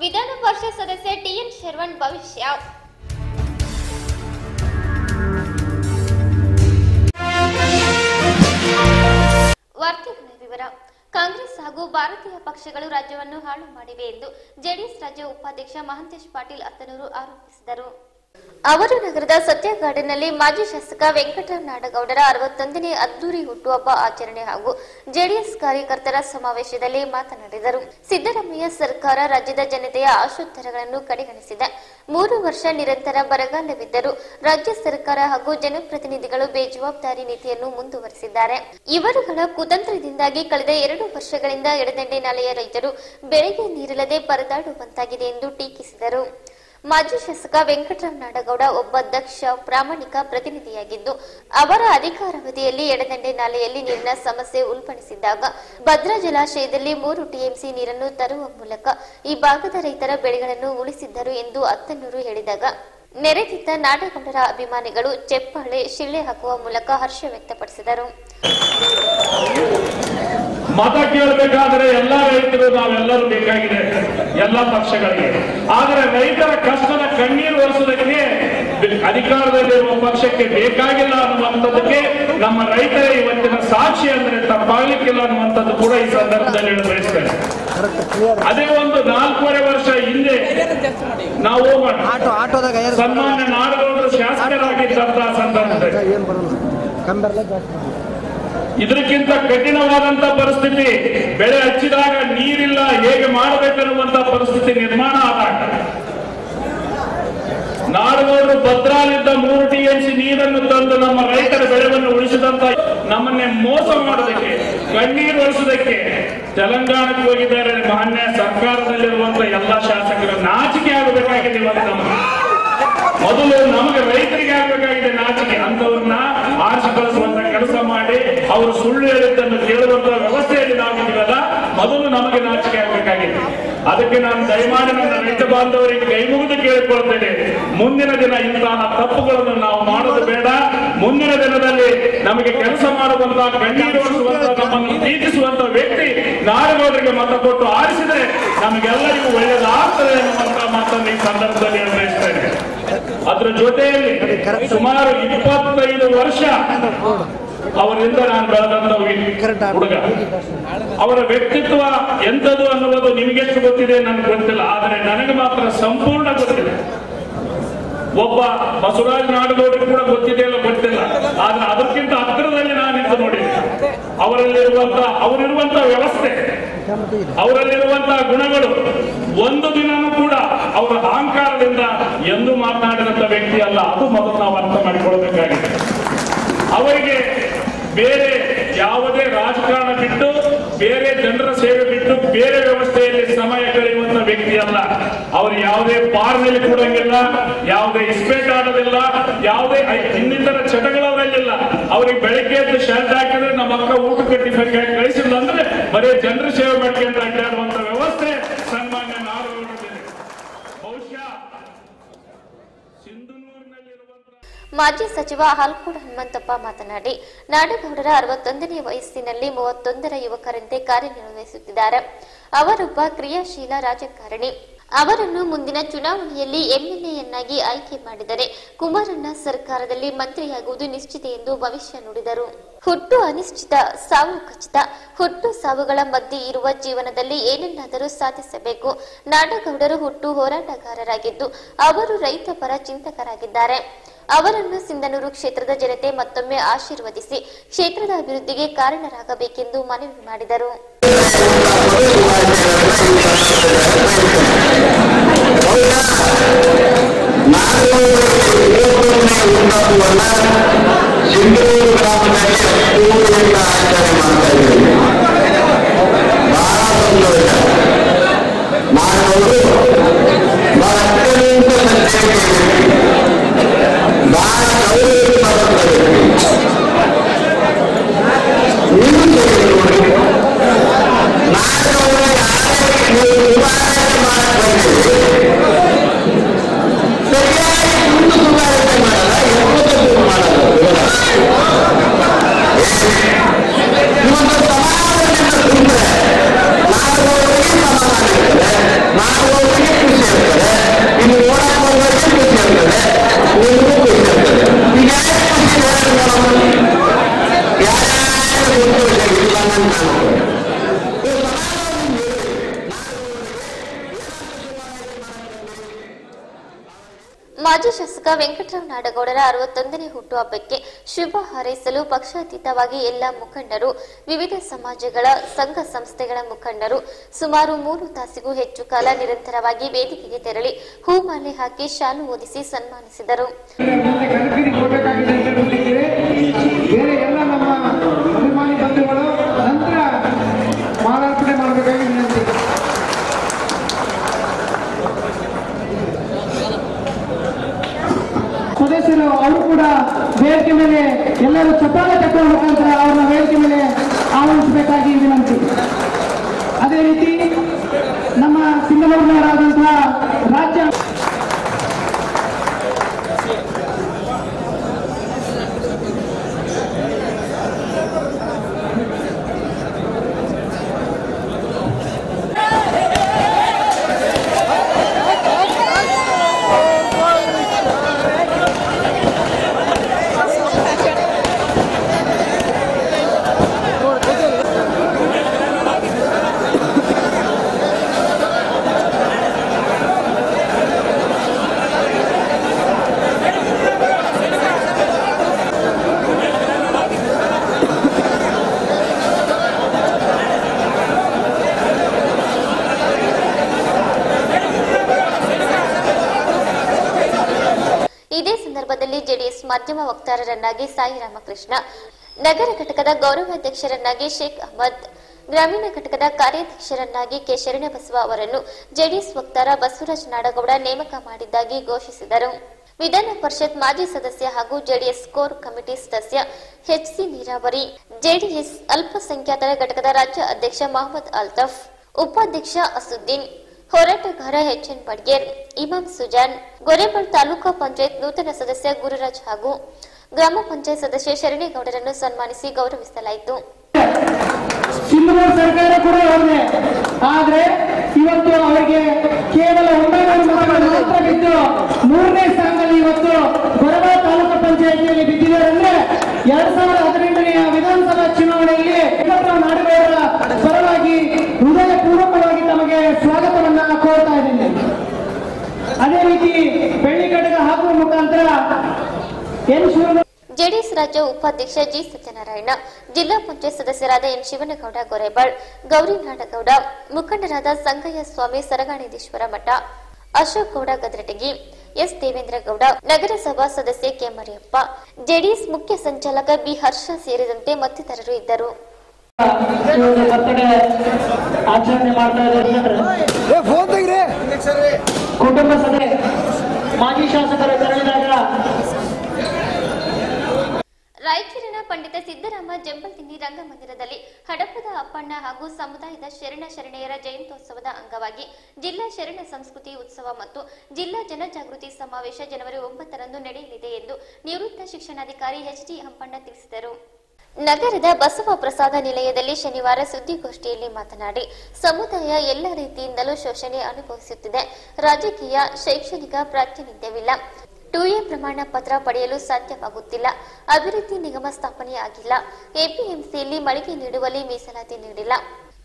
ವಿಧಾನ ಪರಿಷತ್ ಸದಸ್ಯ ಟಿಎನ್ ಶರವಣ್ ಭವಿಷ್ಯ. ವಾರ್ತೆಗಳ ವಿವರ. ಕಾಂಗ್ರೆಸ್ ಹಾಗೂ ಭಾರತೀಯ ಪಕ್ಷಗಳು ರಾಜ್ಯವನ್ನು ಹಾಳು ಮಾಡಿವೆ ಎಂದು ಜೆಡಿಎಸ್ ರಾಜ್ಯ ಉಪಾಧ್ಯಕ್ಷ ಮಹಂತೇಶ್ ಪಾಟೀಲ್ ಅತ್ತನೂರು ಆರೋಪಿಸಿದರು. ಅವರು ನಗರದ ಸತ್ಯ ಗಾರ್ಡನ್ನಲ್ಲಿ ಮಾಜಿ ಶಾಸಕ ವೆಂಕಟರಾವ್ ನಾಡಗೌಡರ ಅರವತ್ತೊಂದನೇ ಅದ್ದೂರಿ ಹುಟ್ಟುಹಬ್ಬ ಆಚರಣೆ ಹಾಗೂ ಜೆಡಿಎಸ್ ಕಾರ್ಯಕರ್ತರ ಸಮಾವೇಶದಲ್ಲಿ ಮಾತನಾಡಿದರು. ಸಿದ್ದರಾಮಯ್ಯ ಸರ್ಕಾರ ರಾಜ್ಯದ ಜನತೆಯ ಆಶೋತ್ತರಗಳನ್ನು ಕಡೆಗಣಿಸಿದೆ. ಮೂರು ವರ್ಷ ನಿರಂತರ ಬರಗಾಲವಿದ್ದರೂ ರಾಜ್ಯ ಸರ್ಕಾರ ಹಾಗೂ ಜನಪ್ರತಿನಿಧಿಗಳು ಬೇಜವಾಬ್ದಾರಿ ನೀತಿಯನ್ನು ಮುಂದುವರೆಸಿದ್ದಾರೆ. ಇವರುಗಳ ಕುತಂತ್ರದಿಂದಾಗಿ ಕಳೆದ ಎರಡು ವರ್ಷಗಳಿಂದ ಎಡದಂಡೆ ನಾಲೆಯ ರೈತರು ಬೆಳೆಗೆ ನೀರಿಲ್ಲದೆ ಪರದಾಡುವಂತಾಗಿದೆ ಎಂದು ಟೀಕಿಸಿದರು. ಮಾಜಿ ಶಾಸಕ ವೆಂಕಟರಾವ್ ನಾಡಗೌಡ ಒಬ್ಬ ದಕ್ಷ ಪ್ರಾಮಾಣಿಕ ಪ್ರತಿನಿಧಿಯಾಗಿದ್ದು, ಅವರ ಅಧಿಕಾರಾವಧಿಯಲ್ಲಿ ಎಡದಂಡೆ ನಾಲೆಯಲ್ಲಿ ನೀರಿನ ಸಮಸ್ಯೆ ಉಲ್ಬಣಿಸಿದ್ದಾಗ ಭದ್ರಾ ಜಲಾಶಯದಲ್ಲಿ ಮೂರು ಟಿಎಂಸಿ ನೀರನ್ನು ತರುವ ಮೂಲಕ ಈ ಭಾಗದ ರೈತರ ಬೆಳೆಗಳನ್ನು ಉಳಿಸಿದ್ದರು ಎಂದು ಅತ್ತನೂರು ಹೇಳಿದಾಗ, ನೆರೆದಿದ್ದ ನಾಡಗೌಡರ ಅಭಿಮಾನಿಗಳು ಚೆಪ್ಪಾಳೆ ಶಿಳೆ ಹಾಕುವ ಮೂಲಕ ಹರ್ಷ ವ್ಯಕ್ತಪಡಿಸಿದರು. ಮತ ಕೇಳಬೇಕಾದ್ರೆ ರೈತರು, ನಾವೆಲ್ಲರೂ ಬೇಕಾಗಿದೆ. ಎಲ್ಲಾ ಪಕ್ಷಗಳಿಗೆ. ಆದರೆ ರೈತರ ಕಷ್ಟದ ಕಣ್ಣೀರು ಒರೆಸೋದಕ್ಕೆ ಅಧಿಕಾರದಲ್ಲಿರುವ ಪಕ್ಷಕ್ಕೆ ಬೇಕಾಗಿಲ್ಲ ಅನ್ನುವಂಥದ್ದಕ್ಕೆ ನಮ್ಮ ರೈತರ ಇವತ್ತಿನ ಸಾಕ್ಷಿ ಅಂದ್ರೆ ತಪ್ಪಾಗ್ಲಿಕ್ಕಿಲ್ಲ ಅನ್ನುವಂಥದ್ದು ಕೂಡ ಈ ಸಂದರ್ಭದಲ್ಲಿ ಬಯಸ್ತೇನೆ. ಅದೇ ಒಂದು ನಾಲ್ಕೂವರೆ ವರ್ಷ ಹಿಂದೆ ನಾವು ಸನ್ಮಾನ್ಯ ನಾಡಗೌಡರು ಶಾಸಕರಾಗಿದ್ದಂತಹ ಸಂದರ್ಭದಲ್ಲಿ. ಇದಕ್ಕಿಂತ ಕಠಿಣವಾದಂತ ಪರಿಸ್ಥಿತಿ, ಬೆಳೆ ಹಚ್ಚಿದಾಗ ನೀರಿಲ್ಲ, ಹೇಗೆ ಮಾಡಬೇಕನ್ನುವಂತ ಪರಿಸ್ಥಿತಿ ನಿರ್ಮಾಣ ಆದಾಗ, ನಾಡುಗೌಡರು ಭದ್ರಾಲಿದ್ದ ಮೂರು ಟಿಎಂಸಿ ನೀರನ್ನು ತಂದು ನಮ್ಮ ರೈತರ ಬೆಳೆವನ್ನು ಉಳಿಸಿದಂತ ನಮ್ಮನ್ನೇ ಮೋಸ ಮಾಡೋದಕ್ಕೆ ಕಣ್ಣೀರು ಉಳಿಸೋದಕ್ಕೆ ತೆಲಂಗಾಣಕ್ಕೆ ಹೋಗಿದ್ದಾರೆ. ಮಾನ್ಯ ಸರ್ಕಾರದಲ್ಲಿರುವಂತ ಎಲ್ಲಾ ಶಾಸಕರು ನಾಚಿಕೆ ಆಗಬೇಕಾಗಿದೆ ಇವತ್ತು ಮೊದಲು ನಮಗೆ ರೈತರಿಗೆ ಆಗಬೇಕಾಗಿದೆ ನಾಚಿಕೆ. ಅಂತವ್ರನ್ನ ಕಳಿಸುವಂತ ಕೆಲಸ ಮಾಡಿ ಅವರು ಸುಳ್ಳು ಹೇಳಿದ್ದನ್ನು ಕೇಳುವಂತ ವ್ಯವಸ್ಥೆಯಲ್ಲಿ ನಾವಿದ್ದೀವಲ್ಲ ಮೊದಲು ನಮಗೆ ನಾಚಿಕೆ ಆಗಬೇಕಾಗಿದೆ. ಅದಕ್ಕೆ ನಾನು ದಯಮಾಡಿ ನನ್ನ ರೈತ ಬಾಂಧವರಿಗೆ ಕೈ ಮುಗಿದು ಕೇಳಿಕೊಳ್ತೇನೆ ಮುಂದಿನ ದಿನ ಇಂತಹ ತಪ್ಪುಗಳನ್ನು ನಾವು ಮಾಡೋದು ಬೇಡ. ಮುಂದಿನ ದಿನದಲ್ಲಿ ನಮಗೆ ಕೆಲಸ ಮಾಡುವಂತಹ ಕಣ್ಣೀರು ನಮ್ಮನ್ನು ಪ್ರೀತಿಸುವಂತ ವ್ಯಕ್ತಿ ನಾಡಗೌಡರಿಗೆ ಮತ ಕೊಟ್ಟು ಆರಿಸಿದ್ರೆ ನಮಗೆಲ್ಲರಿಗೂ ಒಳ್ಳೆಯದಾಗ್ತದೆ ಎನ್ನುವಂತಹ ಮಾತನ್ನು ಈ ಸಂದರ್ಭದಲ್ಲಿ ಅನ್ವಯಿಸ್ತೇನೆ ಅದ್ರ ಜೊತೆಯಲ್ಲಿ ಸುಮಾರು ಇಪ್ಪತ್ತೈದು ವರ್ಷ ಅವರಿಂದ ನಾನು ಬೆಳೆದಂತ ಹುಡುಗ ಅವರ ವ್ಯಕ್ತಿತ್ವ ಎಂಥದ್ದು ಅನ್ನುವುದು ನಿಮಗೆಷ್ಟು ಗೊತ್ತಿದೆ ನನಗೆ ಗೊತ್ತಿಲ್ಲ. ಆದರೆ ನನಗೆ ಮಾತ್ರ ಸಂಪೂರ್ಣ ಗೊತ್ತಿದೆ. ಒಬ್ಬ ಬಸವರಾಜ ನಾಡಗೌಡರು ಕೂಡ ಗೊತ್ತಿದೆಯಲ್ಲ ಗೊತ್ತಿಲ್ಲ. ಆದ್ರೆ ಅದಕ್ಕಿಂತ ಹತ್ತಿರದಲ್ಲಿ ನಾನಿದು ನೋಡಿ. ಅವರಲ್ಲಿರುವಂತ ಅವರಿರುವಂತ ವ್ಯವಸ್ಥೆ ಅವರಲ್ಲಿರುವಂತಹ ಗುಣಗಳು ಒಂದು ದಿನನೂ ಕೂಡ ಅವರ ಅಹಂಕಾರದಿಂದ ಎಂದು ಮಾತನಾಡಿದಂತ ವ್ಯಕ್ತಿ ಅಲ್ಲ. ಅದು ಮೊದಲು ನಾವು ಅರ್ಥ ಮಾಡಿಕೊಳ್ಬೇಕಾಗಿದೆ ಅವರಿಗೆ ಬೇರೆ ಯಾವುದೇ ರಾಜಕಾರಣ ಬಿಟ್ಟು, ಬೇರೆ ಜನರ ಸೇವೆ ಬಿಟ್ಟು, ಬೇರೆ ವ್ಯವಸ್ಥೆಯಲ್ಲಿ ಸಮಯ ಕಳೆಯುವಂತ ವ್ಯಕ್ತಿ ಅಲ್ಲ ಅವರು ಯಾವುದೇ ಬಾರ್ನಲ್ಲಿ ಕೂಡಂಗಿಲ್ಲ, ಯಾವುದೇ ಇಸ್ಪೇಟ್ ಆಡೋದಿಲ್ಲ, ಯಾವುದೇ ಇನ್ನಿತರ ಚಟಗಳವರಲ್ಲಿಲ್ಲ. ಅವ್ರಿಗೆ ಬೆಳಿಗ್ಗೆ ಎದ್ದು ಶರ್ಟ್ ಹಾಕಿದ್ರೆ ನಮ್ಮ ಅಕ್ಕ ಊಟ ಬೇಕಾಗಿ ಕಳಿಸಿಲ್ಲ ಅಂದ್ರೆ ಬರೀ ಜನರ ಸೇವೆ ಮಾಡ್ಕೊಂಡು ಅಡ್ಡಾಡುವಂತ ವ್ಯವಸ್ಥೆ ಸನ್ಮಾನ್ಯ ನಾಡುಗಳಿದೆ ಬಹುಶಃ ಸಿಂಧುನೂರಿನಲ್ಲಿರುವಂತ ಮಾಜಿ ಸಚಿವ ಹಾಲ್ಕೋಡ್ ಹನುಮಂತಪ್ಪ ಮಾತನಾಡಿ, ನಾಡಗೌಡರ ಅರವತ್ತೊಂದನೇ ವಯಸ್ಸಿನಲ್ಲಿ ಮೂವತ್ತೊಂದರ ಯುವಕರಂತೆ ಕಾರ್ಯನಿರ್ವಹಿಸುತ್ತಿದ್ದಾರೆ. ಅವರೊಬ್ಬ ಕ್ರಿಯಾಶೀಲ ರಾಜಕಾರಣಿ. ಅವರನ್ನು ಮುಂದಿನ ಚುನಾವಣೆಯಲ್ಲಿ ಎಂಎಲ್ಎಯನ್ನಾಗಿ ಆಯ್ಕೆ ಮಾಡಿದರೆ ಕುಮಾರಣ್ಣ ಸರ್ಕಾರದಲ್ಲಿ ಮಂತ್ರಿಯಾಗುವುದು ನಿಶ್ಚಿತ ಎಂದು ಭವಿಷ್ಯ ನುಡಿದರು. ಹುಟ್ಟು ಅನಿಶ್ಚಿತ, ಸಾವು ಖಚಿತ. ಹುಟ್ಟು ಸಾವುಗಳ ಮಧ್ಯೆ ಇರುವ ಜೀವನದಲ್ಲಿ ಏನನ್ನಾದರೂ ಸಾಧಿಸಬೇಕು. ನಾಡಗೌಡರು ಹುಟ್ಟು ಹೋರಾಟಗಾರರಾಗಿದ್ದು, ಅವರು ರೈತ ಪರ ಚಿಂತಕರಾಗಿದ್ದಾರೆ. ಅವರನ್ನು ಸಿಂಧನೂರು ಕ್ಷೇತ್ರದ ಜನತೆ ಮತ್ತೊಮ್ಮೆ ಆಶೀರ್ವದಿಸಿ ಕ್ಷೇತ್ರದ ಅಭಿವೃದ್ಧಿಗೆ ಕಾರಣರಾಗಬೇಕೆಂದು ಮನವಿ ಮಾಡಿದರು. ಪಕ್ಷಾತೀತವಾಗಿ ಎಲ್ಲ ಮುಖಂಡರು, ವಿವಿಧ ಸಮಾಜಗಳ, ಸಂಘ ಸಂಸ್ಥೆಗಳ ಮುಖಂಡರು ಸುಮಾರು ಮೂರು ತಾಸಿಗೂ ಹೆಚ್ಚು ಕಾಲ ನಿರಂತರವಾಗಿ ವೇದಿಕೆಗೆ ತೆರಳಿ ಹೂಮಾಲೆ ಹಾಕಿ ಶಾಲು ಓದಿಸಿ ಸನ್ಮಾನಿಸಿದರು ಮುಂದೆ ಕನಕಗಿರಿ ಕೊಡಬೇಕಾಗಿದೆ ಅಂತ ಹೇಳ್ತಿದ್ದೀವಿ ಬೇರೆ ಎಲ್ಲ ನಮ್ಮ ಅಭಿಮಾನಿ ಬಂಧುಗಳು ನಂತರ ಮಾಲಾರ್ಪಣೆ ಮಾಡಬೇಕಾಗಿ ವಿನಂತಿ ಸದಸ್ಯರು ಅವರು ಕೂಡ ವೇದಿಕೆ ಮೇಲೆ ಎಲ್ಲರೂ ಚಪ್ಪಾಳೆ ತಟ್ಟುವ ಮುಖಾಂತರ ಅವ್ರನ್ನ ವೇದಿಕೆ ಮೇಲೆ ಆಹ್ವಾನಿಸಬೇಕಾಗಿ ವಿನಂತಿ. ಅದೇ ರೀತಿ ನಮ್ಮ ಸಿಂಗಲೂರಿನವರಾದಂತಹ ರಾಜ್ಯ ಇದೇ ಸಂದರ್ಭದಲ್ಲಿ ಜೆಡಿಎಸ್ ಮಾಧ್ಯಮ ವಕ್ತಾರರನ್ನಾಗಿ ಸಾಯಿ ರಾಮಕೃಷ್ಣ, ನಗರ ಘಟಕದ ಗೌರವಾಧ್ಯಕ್ಷರನ್ನಾಗಿ ಶೇಖ್ ಅಹಮದ್, ಗ್ರಾಮೀಣ ಘಟಕದ ಕಾರ್ಯಾಧ್ಯಕ್ಷರನ್ನಾಗಿ ಕೆ. ಶರಣಬಸವ ಅವರನ್ನು ಜೆಡಿಎಸ್ ವಕ್ತಾರ ಬಸವರಾಜ ನಾಡಗೌಡ ನೇಮಕ ಮಾಡಿದ್ದಾಗಿ ಘೋಷಿಸಿದರು. ವಿಧಾನ ಪರಿಷತ್ ಮಾಜಿ ಸದಸ್ಯ ಹಾಗೂ ಜೆಡಿಎಸ್ ಕೋರ್ ಕಮಿಟಿ ಸದಸ್ಯ ಎಚ್ ಸಿ ನೀರಾವರಿ, ಜೆಡಿಎಸ್ ಅಲ್ಪಸಂಖ್ಯಾತರ ಘಟಕದ ರಾಜ್ಯ ಅಧ್ಯಕ್ಷ ಮಹಮ್ಮದ್ ಅಲ್ತಫ್, ಉಪಾಧ್ಯಕ್ಷ ಅಸುದ್ದೀನ್ ಹೋರಾಟಗಾರ ಹೆಚ್ಚಿನ ಬಡ್ಗೇರ್ ಇಮಾಮ್ ಸುಜಾನ್, ಗೊರೆಬಾಳ್ ತಾಲೂಕಾ ಪಂಚಾಯತ್ ನೂತನ ಸದಸ್ಯ ಗುರುರಾಜ್ ಹಾಗೂ ಗ್ರಾಮ ಪಂಚಾಯತ್ ಸದಸ್ಯ ಶರಣೇಗೌಡರನ್ನು ಸನ್ಮಾನಿಸಿ ಗೌರವಿಸಲಾಯಿತು. ಸರ್ಕಾರ ಕೂಡ ಆದ್ರೆ ಇವತ್ತು ಅವರಿಗೆ ಕೇವಲ ಬಿದ್ದು ಮೂರನೇ ಸ್ಥಾನದಲ್ಲಿ ಇವತ್ತು ಗೊರಬ ತಾಲೂಕು ಪಂಚಾಯತಿಯಲ್ಲಿ ಬಿದ್ದಿದ್ದಾರೆ ಅಂದ್ರೆ ಎರಡ್ ಸಾವಿರದ ಹದಿನೆಂಟನೆಯ ವಿಧಾನಸಭಾ ಚುನಾವಣೆಯಲ್ಲಿ ವೆಂಕಟರಾವ್ ನಾಡಗೌಡರ ಪರವಾಗಿ ಹೃದಯ ಪೂರ್ವಕವಾಗಿ ತಮಗೆ ಸ್ವಾಗತವನ್ನ ಕೋರ್ತಾ ಇದ್ದೇನೆ ಅದೇ ರೀತಿ ಬೆಳ್ಳಿ ಘಟಕ ಹಾಕುವ ಮುಖಾಂತರ ಎನ್ ಶಿವನ ಜೆಡಿಎಸ್ ರಾಜ್ಯ ಉಪಾಧ್ಯಕ್ಷ ಜಿ ಸತ್ಯನಾರಾಯಣ ಜಿಲ್ಲಾ ಪಂಚಾಯತ್ ಸದಸ್ಯರಾದ ಎನ್ ಶಿವನಗೌಡ ಗೊರೆಬಾಳ್ ಗೌರಿ ನಾಡಗೌಡ ಮುಖಂಡರಾದ ಸಂಗಯ್ಯ ಸ್ವಾಮಿ ಸರಗಾಣಿದೇಶ್ವರ ಮಠ ಅಶೋಕ್ ಗೌಡ ಗದ್ರಟಗಿ ಎಸ್ ದೇವೇಂದ್ರ ಗೌಡ ನಗರಸಭಾ ಸದಸ್ಯ ಕೆ ಮರಿಯಪ್ಪ ಜೆಡಿಎಸ್ ಮುಖ್ಯ ಸಂಚಾಲಕ ಬಿ ಹರ್ಷ ಸೇರಿದಂತೆ ಮತ್ತಿತರರು ಇದ್ದರು. ಕುಟುಂಬ ಸಭೆ ಮಾಜಿ ಶಾಸಕರ ತೆರಳಿದಾಗ ರಾಯಚೂರಿನ ಪಂಡಿತ ಸಿದ್ದರಾಮ ಜಂಬಲ್ದಿನ್ನಿ ರಂಗಮಂದಿರದಲ್ಲಿ ಹಡಪದ ಅಪ್ಪಣ್ಣ ಹಾಗೂ ಸಮುದಾಯದ ಶರಣ ಶರಣೆಯರ ಜಯಂತ್ಯೋತ್ಸವದ ಅಂಗವಾಗಿ ಜಿಲ್ಲಾ ಶರಣ ಸಂಸ್ಕೃತಿ ಉತ್ಸವ ಮತ್ತು ಜಿಲ್ಲಾ ಜನಜಾಗೃತಿ ಸಮಾವೇಶ ಜನವರಿ ಒಂಬತ್ತರಂದು ನಡೆಯಲಿದೆ ಎಂದು ನಿವೃತ್ತ ಶಿಕ್ಷಣಾಧಿಕಾರಿ ಎಚ್ ಡಿ ಹಂಪಣ್ಣ ತಿಳಿಸಿದರು. ನಗರದ ಬಸವ ಪ್ರಸಾದ ನಿಲಯದಲ್ಲಿ ಶನಿವಾರ ಸುದ್ದಿಗೋಷ್ಠಿಯಲ್ಲಿ ಮಾತನಾಡಿ, ಸಮುದಾಯ ಎಲ್ಲ ರೀತಿಯಿಂದಲೂ ಶೋಷಣೆ ಅನುಭವಿಸುತ್ತಿದೆ. ರಾಜಕೀಯ, ಶೈಕ್ಷಣಿಕ ಪ್ರಾತಿನಿಧ್ಯವಿಲ್ಲ. ಟು ಎ ಪ್ರಮಾಣ ಪತ್ರ ಪಡೆಯಲು ಸಾಧ್ಯವಾಗುತ್ತಿಲ್ಲ. ಅಭಿವೃದ್ಧಿ ನಿಗಮ ಸ್ಥಾಪನೆಯಾಗಿಲ್ಲ. ಎಪಿಎಂಸಿಯಲ್ಲಿ ಮಳಿಗೆ ನೀಡುವಲ್ಲಿ ಮೀಸಲಾತಿ ನೀಡಿಲ್ಲ.